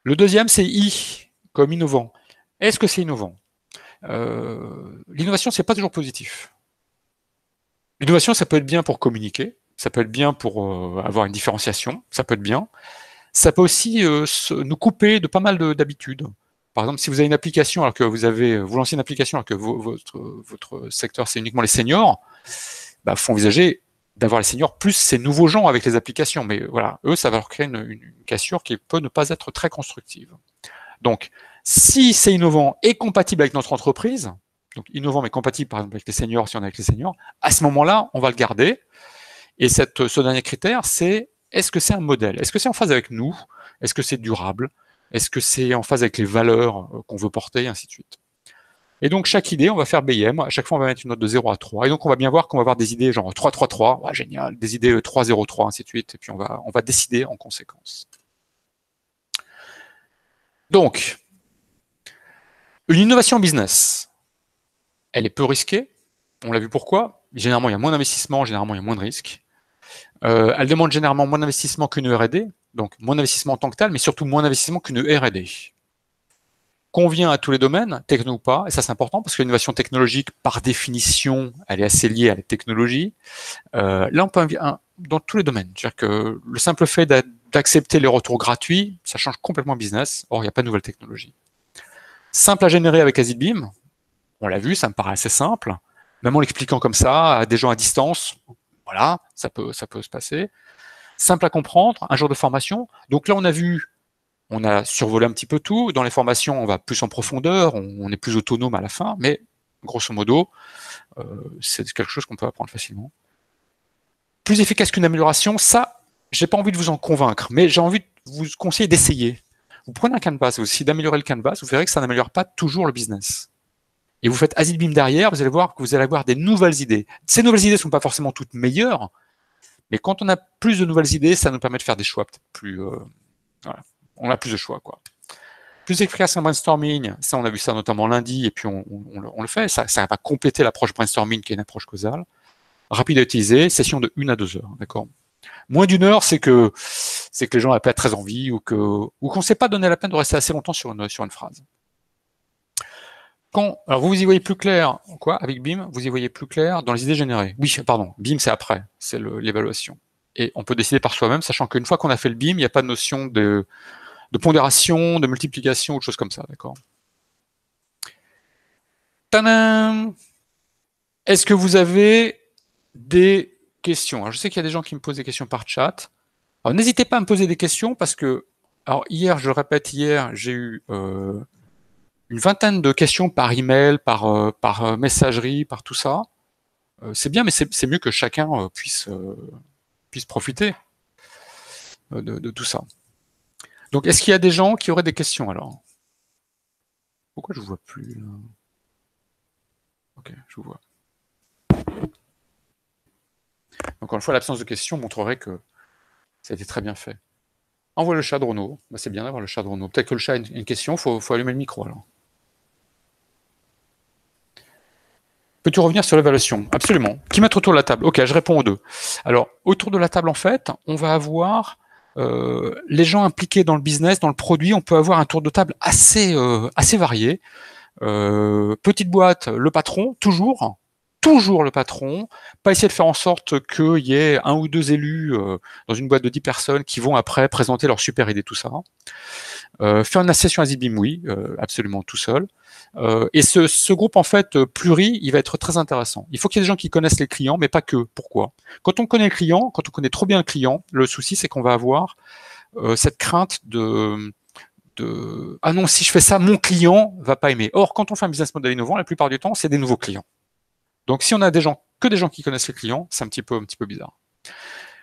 Le deuxième c'est I comme innovant. Est-ce que c'est innovant? Euh, L'innovation, c'est pas toujours positif. L'innovation, ça peut être bien pour communiquer, ça peut être bien pour euh, avoir une différenciation, ça peut être bien. Ça peut aussi euh, nous couper de pas mal d'habitudes. Par exemple, si vous avez une application alors que vous avez, vous lancez une application alors que votre, votre secteur c'est uniquement les seniors, bah, faut envisager d'avoir les seniors plus ces nouveaux gens avec les applications. Mais voilà, eux, ça va leur créer une, une cassure qui peut ne pas être très constructive. Donc, si c'est innovant et compatible avec notre entreprise, donc innovant mais compatible par exemple avec les seniors, si on est avec les seniors, à ce moment-là, on va le garder. Et cette, ce dernier critère, c'est est-ce que c'est un modèle? Est-ce que c'est en phase avec nous? Est-ce que c'est durable? Est-ce que c'est en phase avec les valeurs euh, qu'on veut porter, et ainsi de suite. Et donc, chaque idée, on va faire BM. À chaque fois, on va mettre une note de 0 à 3. Et donc, on va bien voir qu'on va avoir des idées genre 3, 3, 3. Ouais, génial. Des idées 3, 0, 3, ainsi de suite. Et puis, on va, on va décider en conséquence. Donc, une innovation business, elle est peu risquée. On l'a vu pourquoi. Généralement, il y a moins d'investissement, généralement, il y a moins de risques. Euh, elle demande généralement moins d'investissement qu'une R&D, donc moins d'investissement en tant que tel, mais surtout moins d'investissement qu'une R&D. Convient à tous les domaines, techno ou pas, et ça c'est important parce que l'innovation technologique, par définition, elle est assez liée à la technologie. Euh, là, on peut dans tous les domaines. C'est-à-dire que le simple fait d'accepter les retours gratuits, ça change complètement le business. Or, il n'y a pas de nouvelle technologie. Simple à générer avec AzitBeam. On l'a vu, ça me paraît assez simple. Même en l'expliquant comme ça à des gens à distance, voilà, ça peut, ça peut se passer. simple à comprendre, un jour de formation. Donc là, on a vu, on a survolé un petit peu tout. Dans les formations, on va plus en profondeur, on, est plus autonome à la fin, mais grosso modo, euh, c'est quelque chose qu'on peut apprendre facilement. Plus efficace qu'une amélioration, ça, j'ai pas envie de vous en convaincre, mais j'ai envie de vous conseiller d'essayer. Vous prenez un canvas aussi, d'améliorer le canvas, vous verrez que ça n'améliore pas toujours le business. Et vous faites Acid Beam derrière, vous allez voir que vous allez avoir des nouvelles idées. Ces nouvelles idées ne sont pas forcément toutes meilleures, mais quand on a plus de nouvelles idées, ça nous permet de faire des choix peut-être plus. Euh, voilà. On a plus de choix, quoi. Plus efficace en brainstorming, ça on a vu ça notamment lundi, et puis on, le, fait, ça, ça va compléter l'approche brainstorming qui est une approche causale. Rapide à utiliser, session de 1 à 2 heures, d'accord Moins d'une heure, c'est que c'est que les gens n'ont pas très envie ou que ou qu'on ne s'est pas donné la peine de rester assez longtemps sur une, sur une phrase. Quand, alors vous y voyez plus clair, quoi, avec BIM, vous y voyez plus clair dans les idées générées. Oui, pardon, BIM c'est après, c'est l'évaluation. Et on peut décider par soi-même, sachant qu'une fois qu'on a fait le BIM, il n'y a pas de notion de, de pondération, de multiplication ou de choses comme ça, d'accord Est-ce que vous avez des questions? Je sais qu'il y a des gens qui me posent des questions par chat. Alors, n'hésitez pas à me poser des questions parce que, alors, hier, je répète, hier, j'ai eu euh, une vingtaine de questions par email, par, euh, par euh, messagerie, par tout ça. c'est bien, mais c'est mieux que chacun puisse, puisse profiter de, tout ça. Donc, est-ce qu'il y a des gens qui auraient des questions alors? Pourquoi je ne vois plus là? Ok, je vous vois. Encore une fois, l'absence de questions montrerait que ça a été très bien fait. Envoie le chat de Renault. Bah, c'est bien d'avoir le chat de Renault. Peut-être que le chat a une, question, il faut, allumer le micro alors. Peux-tu revenir sur l'évaluation? Absolument. Qui mettre autour de la table? Ok, je réponds aux deux. Alors, autour de la table, en fait, on va avoir euh, les gens impliqués dans le business, dans le produit. On peut avoir un tour de table assez, euh, varié. Euh, petite boîte, le patron, toujours toujours le patron, pas essayer de faire en sorte qu'il y ait un ou deux élus euh, dans une boîte de 10 personnes qui vont après présenter leur super idée, tout ça. Euh, faire une session à Zibim, oui, euh, absolument tout seul. Et ce, ce, groupe, en fait, pluri, il va être très intéressant. Il faut qu'il y ait des gens qui connaissent les clients, mais pas que. Pourquoi? Quand on connaît le client, quand on connaît trop bien le client, le souci, c'est qu'on va avoir cette crainte de de ah non si je fais ça mon client va pas aimer. Or quand on fait un business model innovant la plupart du temps c'est des nouveaux clients. Donc si on a des gens, que des gens qui connaissent les clients, c'est un petit peu, un petit peu bizarre.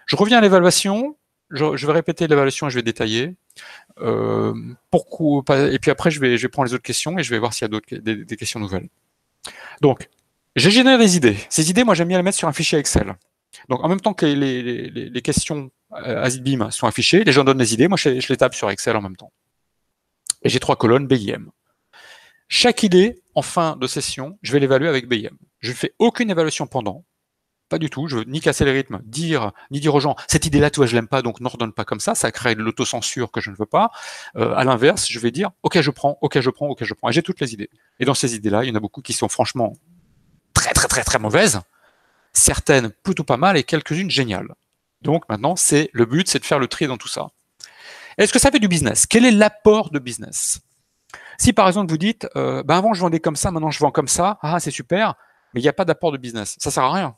Je reviens à l'évaluation. Je, vais répéter l'évaluation et je vais détailler. Euh, pourquoi, et puis après, je vais, je vais prendre les autres questions et je vais voir s'il y a d'autres des, questions nouvelles. Donc, j'ai généré des idées. Ces idées, moi, j'aime bien les mettre sur un fichier Excel. Donc, en même temps que les, les, questions euh, AZBIM sont affichées, les gens donnent des idées, moi, je, je les tape sur Excel en même temps. Et j'ai trois colonnes BIM. Chaque idée, en fin de session, je vais l'évaluer avec BIM. Je ne fais aucune évaluation pendant. Pas du tout. Je veux ni casser les rythmes, dire, ni dire aux gens, cette idée-là, toi, je l'aime pas, donc n'ordonne pas comme ça. Ça crée de l'autocensure que je ne veux pas. Euh, à l'inverse, je vais dire, OK, je prends, OK, je prends, OK, je prends. Et j'ai toutes les idées. Et dans ces idées-là, il y en a beaucoup qui sont franchement très, très, très, très mauvaises. Certaines plutôt pas mal et quelques-unes géniales. Donc maintenant, c'est le but, c'est de faire le tri dans tout ça. Est-ce que ça fait du business? Quel est l'apport de business? Si par exemple vous dites, euh, ben avant je vendais comme ça, maintenant je vends comme ça, ah c'est super, mais il n'y a pas d'apport de business. Ça sert à rien.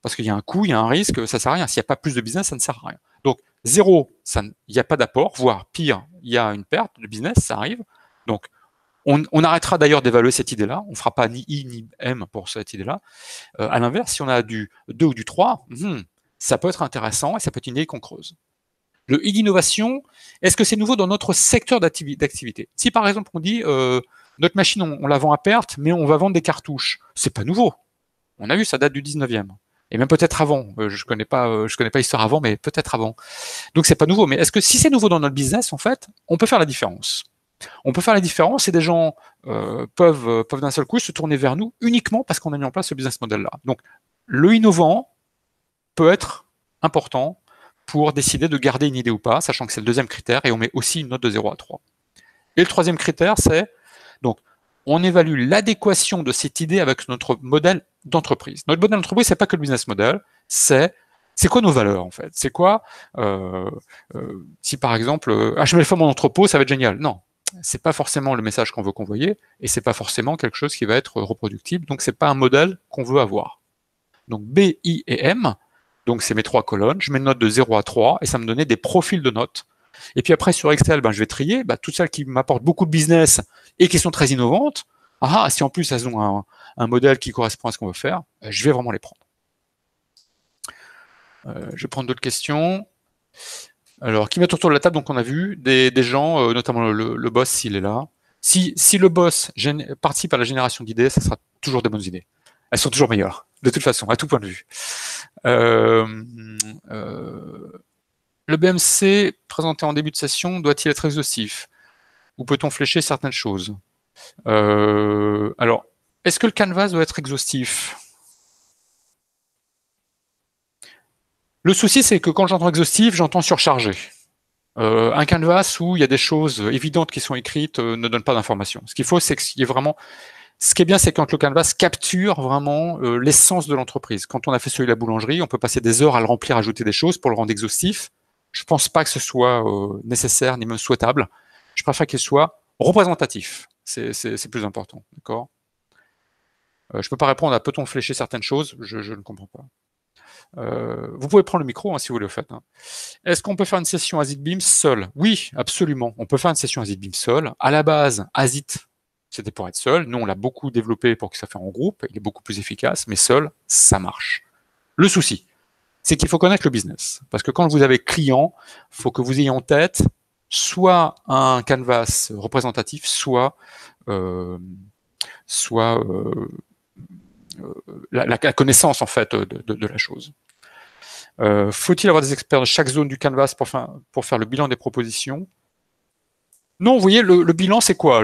Parce qu'il y a un coût, il y a un risque, ça sert à rien. S'il n'y a pas plus de business, ça ne sert à rien. Donc, zéro, il n'y a pas d'apport, voire pire, il y a une perte de business, ça arrive. Donc, on, arrêtera d'ailleurs d'évaluer cette idée-là. On ne fera pas ni I ni M pour cette idée-là. Euh, à l'inverse, si on a du 2 ou du 3, hmm, ça peut être intéressant et ça peut être une idée qu'on creuse. Le I d'innovation, est-ce que c'est nouveau dans notre secteur d'activité? Si par exemple on dit euh, notre machine, on, la vend à perte, mais on va vendre des cartouches. C'est pas nouveau. On a vu, ça date du 19e. Et même peut-être avant. Euh, je connais pas, euh, je connais pas l'histoire avant, mais peut-être avant. Donc c'est pas nouveau. Mais est-ce que si c'est nouveau dans notre business, en fait, on peut faire la différence? On peut faire la différence et des gens peuvent, peuvent d'un seul coup se tourner vers nous uniquement parce qu'on a mis en place ce business model-là. Donc le innovant peut être important pour décider de garder une idée ou pas, sachant que c'est le deuxième critère, et on met aussi une note de 0 à 3. Et le troisième critère, c'est donc, on évalue l'adéquation de cette idée avec notre modèle d'entreprise. Notre modèle d'entreprise, c'est pas que le business model, c'est c'est quoi nos valeurs en fait? C'est quoi euh, euh, si par exemple, euh, ah je mets le mon entrepôt, ça va être génial. Non, c'est pas forcément le message qu'on veut convoyer et c'est pas forcément quelque chose qui va être reproductible. Donc c'est pas un modèle qu'on veut avoir. Donc B, I et M. Donc, c'est mes trois colonnes. Je mets une note de 0 à 3 et ça me donnait des profils de notes. Et puis après, sur Excel, ben, je vais trier bah, toutes celles qui m'apportent beaucoup de business et qui sont très innovantes. Ah, si en plus elles ont un, modèle qui correspond à ce qu'on veut faire, euh, je vais vraiment les prendre. Euh, je vais prendre d'autres questions. Alors, qui met autour de la table? Donc, on a vu des, gens, euh, notamment le, boss, s'il est là. Si, si le boss participe à la génération d'idées, ça sera toujours des bonnes idées. Elles sont toujours meilleures, de toute façon, à tout point de vue. le BMC présenté en début de session doit-il être exhaustif? Ou peut-on flécher certaines choses? Alors, est-ce que le canvas doit être exhaustif? Le souci, c'est que quand j'entends exhaustif, j'entends surchargé. Euh, un canvas où il y a des choses évidentes qui sont écrites euh, ne donne pas d'informations. Ce qu'il faut, c'est qu'il y ait vraiment. Ce qui est bien, c'est quand le canvas capture vraiment euh, l'essence de l'entreprise. Quand on a fait celui de la boulangerie, on peut passer des heures à le remplir, ajouter des choses pour le rendre exhaustif. Je pense pas que ce soit nécessaire ni même souhaitable. Je préfère qu'il soit représentatif. C'est plus important, d'accord? Euh, je ne peux pas répondre à peut-on flécher certaines choses, je, ne comprends pas. Euh, vous pouvez prendre le micro hein, si vous le faites. Hein. Est-ce qu'on peut faire une session AzitBeam seul? Oui, absolument. On peut faire une session AzitBeam seul. À la base, Azit, c'était pour être seul. Nous, on l'a beaucoup développé pour que ça fasse en groupe. Il est beaucoup plus efficace, mais seul, ça marche. Le souci, c'est qu'il faut connaître le business. Parce que quand vous avez client, faut que vous ayez en tête soit un canvas représentatif, soit, euh, soit euh, la, connaissance en fait de, la chose. Euh, faut-il avoir des experts de chaque zone du canvas pour faire le bilan des propositions? Non, vous voyez, le, bilan, c'est quoi?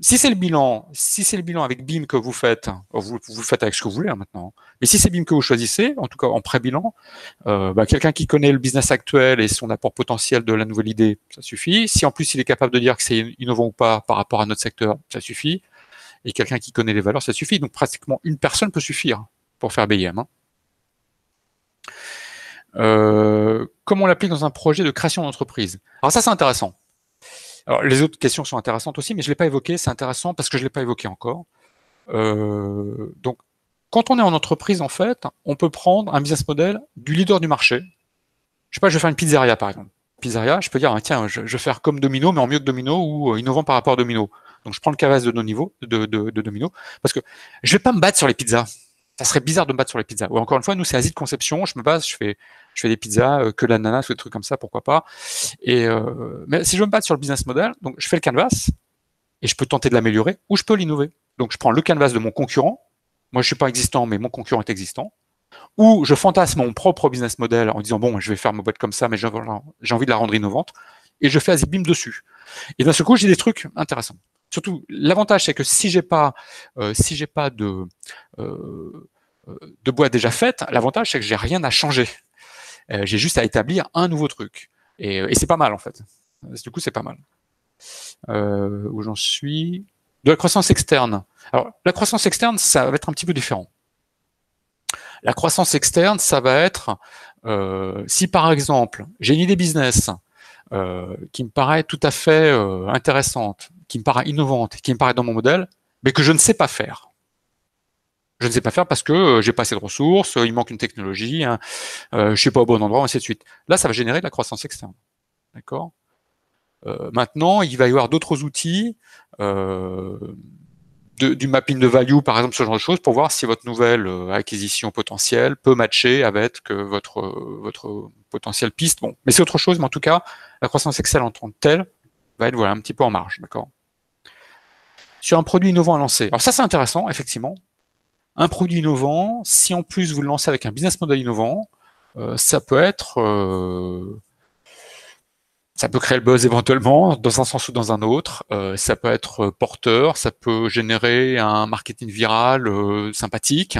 Si c'est le bilan, si c'est le bilan avec BIM que vous faites, vous, vous faites avec ce que vous voulez hein, maintenant. Mais si c'est BIM que vous choisissez, en tout cas en pré-bilan, euh, bah, quelqu'un qui connaît le business actuel et son apport potentiel de la nouvelle idée, ça suffit. Si en plus il est capable de dire que c'est innovant ou pas par rapport à notre secteur, ça suffit et quelqu'un qui connaît les valeurs, ça suffit. Donc pratiquement une personne peut suffire pour faire BIM. Hein. Euh, comment on l'applique dans un projet de création d'entreprise? Alors ça c'est intéressant. Alors les autres questions sont intéressantes aussi, mais je ne l'ai pas évoqué, c'est intéressant parce que je ne l'ai pas évoqué encore. Euh, donc quand on est en entreprise, en fait, on peut prendre un business model du leader du marché. Je sais pas, je vais faire une pizzeria par exemple. Pizzeria, je peux dire, tiens, je, vais faire comme Domino, mais en mieux que Domino ou euh, innovant par rapport à Domino. Donc je prends le canvas de de, domino, parce que je vais pas me battre sur les pizzas. Ça serait bizarre de me battre sur les pizzas. Ou encore une fois, nous c'est Asie de conception. Je me base, je fais, je fais des pizzas, euh, que l'ananas ou des trucs comme ça, pourquoi pas. Et euh, mais si je veux me battre sur le business model, donc je fais le canvas et je peux tenter de l'améliorer ou je peux l'innover. Donc je prends le canvas de mon concurrent. Moi je suis pas existant, mais mon concurrent est existant. Ou je fantasme mon propre business model en disant bon, je vais faire ma boîte comme ça, mais j'ai envie de la rendre innovante et je fais Azibim dessus. Et d'un ce coup, j'ai des trucs intéressants. Surtout, l'avantage, c'est que si j'ai pas, euh, si j'ai pas de, euh, de boîte déjà faite, l'avantage, c'est que j'ai rien à changer. Euh, j'ai juste à établir un nouveau truc. Et, et c'est pas mal, en fait. Du coup, c'est pas mal. où j'en suis? De la croissance externe. Alors, la croissance externe, ça va être un petit peu différent. La croissance externe, ça va être si par exemple j'ai une idée business qui me paraît tout à fait intéressante, qui me paraît innovante, qui me paraît dans mon modèle, mais que je ne sais pas faire. Je ne sais pas faire parce que euh, j'ai pas assez de ressources, euh, il manque une technologie, hein, euh, je suis pas au bon endroit, ainsi de suite. Là, ça va générer de la croissance externe. D'accord? Maintenant, il va y avoir d'autres outils, du mapping de value, par exemple, ce genre de choses, pour voir si votre nouvelle acquisition potentielle peut matcher avec votre, votre potentielle piste. Bon, mais c'est autre chose, mais en tout cas, la croissance externe en tant que telle va être voilà, un petit peu en marge. D'accord? Sur un produit innovant à lancer. Alors ça, c'est intéressant, effectivement. Un produit innovant, si en plus vous le lancez avec un business model innovant, euh, ça peut être, euh, ça peut créer le buzz éventuellement dans un sens ou dans un autre. Euh, ça peut être porteur, ça peut générer un marketing viral sympathique.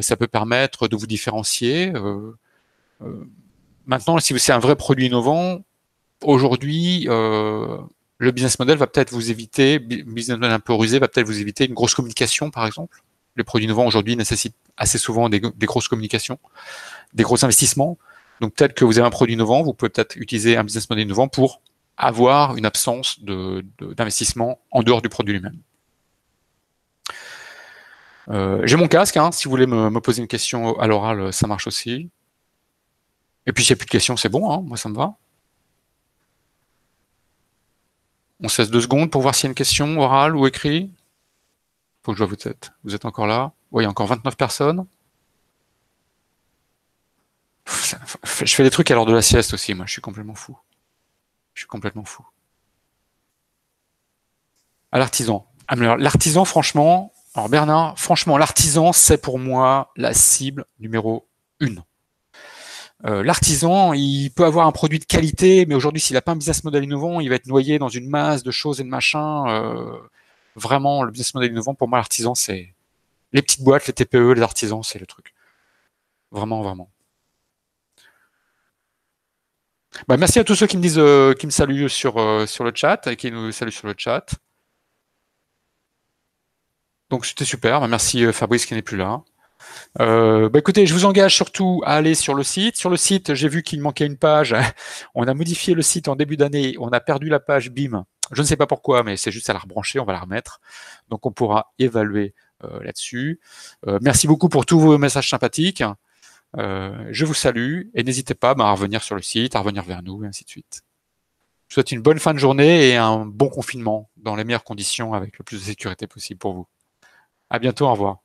ça peut permettre de vous différencier. maintenant, si c'est un vrai produit innovant, aujourd'hui, le business model va peut-être vous éviter, business model un peu rusé va peut-être vous éviter une grosse communication, par exemple. Les produits innovants aujourd'hui nécessitent assez souvent des, grosses communications, des gros investissements. Donc peut-être que vous avez un produit innovant, vous pouvez peut-être utiliser un business model innovant pour avoir une absence d'investissement en dehors du produit lui-même. Euh, j'ai mon casque, hein, si vous voulez me, me, poser une question à l'oral, ça marche aussi. Et puis s'il n'y a plus de questions, c'est bon, hein, moi ça me va. On cesse deux secondes pour voir s'il y a une question orale ou écrite. Faut que je vois vous êtes. Vous êtes encore là Oui, il y a encore 29 personnes. Je fais des trucs à l'heure de la sieste aussi, moi, je suis complètement fou. Je suis complètement fou. À l'artisan. Ah, l'artisan, franchement, alors Bernard, franchement, l'artisan, c'est pour moi la cible numéro une. Euh, l'artisan, il peut avoir un produit de qualité, mais aujourd'hui, s'il n'a pas un business model innovant, il va être noyé dans une masse de choses et de machins. Euh, vraiment, le business model innovant, pour moi, l'artisan, c'est les petites boîtes, les TPE, les artisans, c'est le truc. Vraiment, vraiment. Bah, merci à tous ceux qui me disent, euh, qui me saluent sur, sur le chat et qui nous saluent sur le chat. Donc c'était super. Bah, merci Fabrice qui n'est plus là. Euh, bah écoutez, je vous engage surtout à aller sur le site. Sur le site, j'ai vu qu'il manquait une page. <laughs> On a modifié le site en début d'année. On a perdu la page BIM. Je ne sais pas pourquoi, mais c'est juste à la rebrancher. On va la remettre. Donc on pourra évaluer euh, là-dessus. Euh, merci beaucoup pour tous vos messages sympathiques. je vous salue et n'hésitez pas bah, à revenir sur le site, à revenir vers nous et ainsi de suite. Je vous souhaite une bonne fin de journée et un bon confinement dans les meilleures conditions avec le plus de sécurité possible pour vous. À bientôt, au revoir.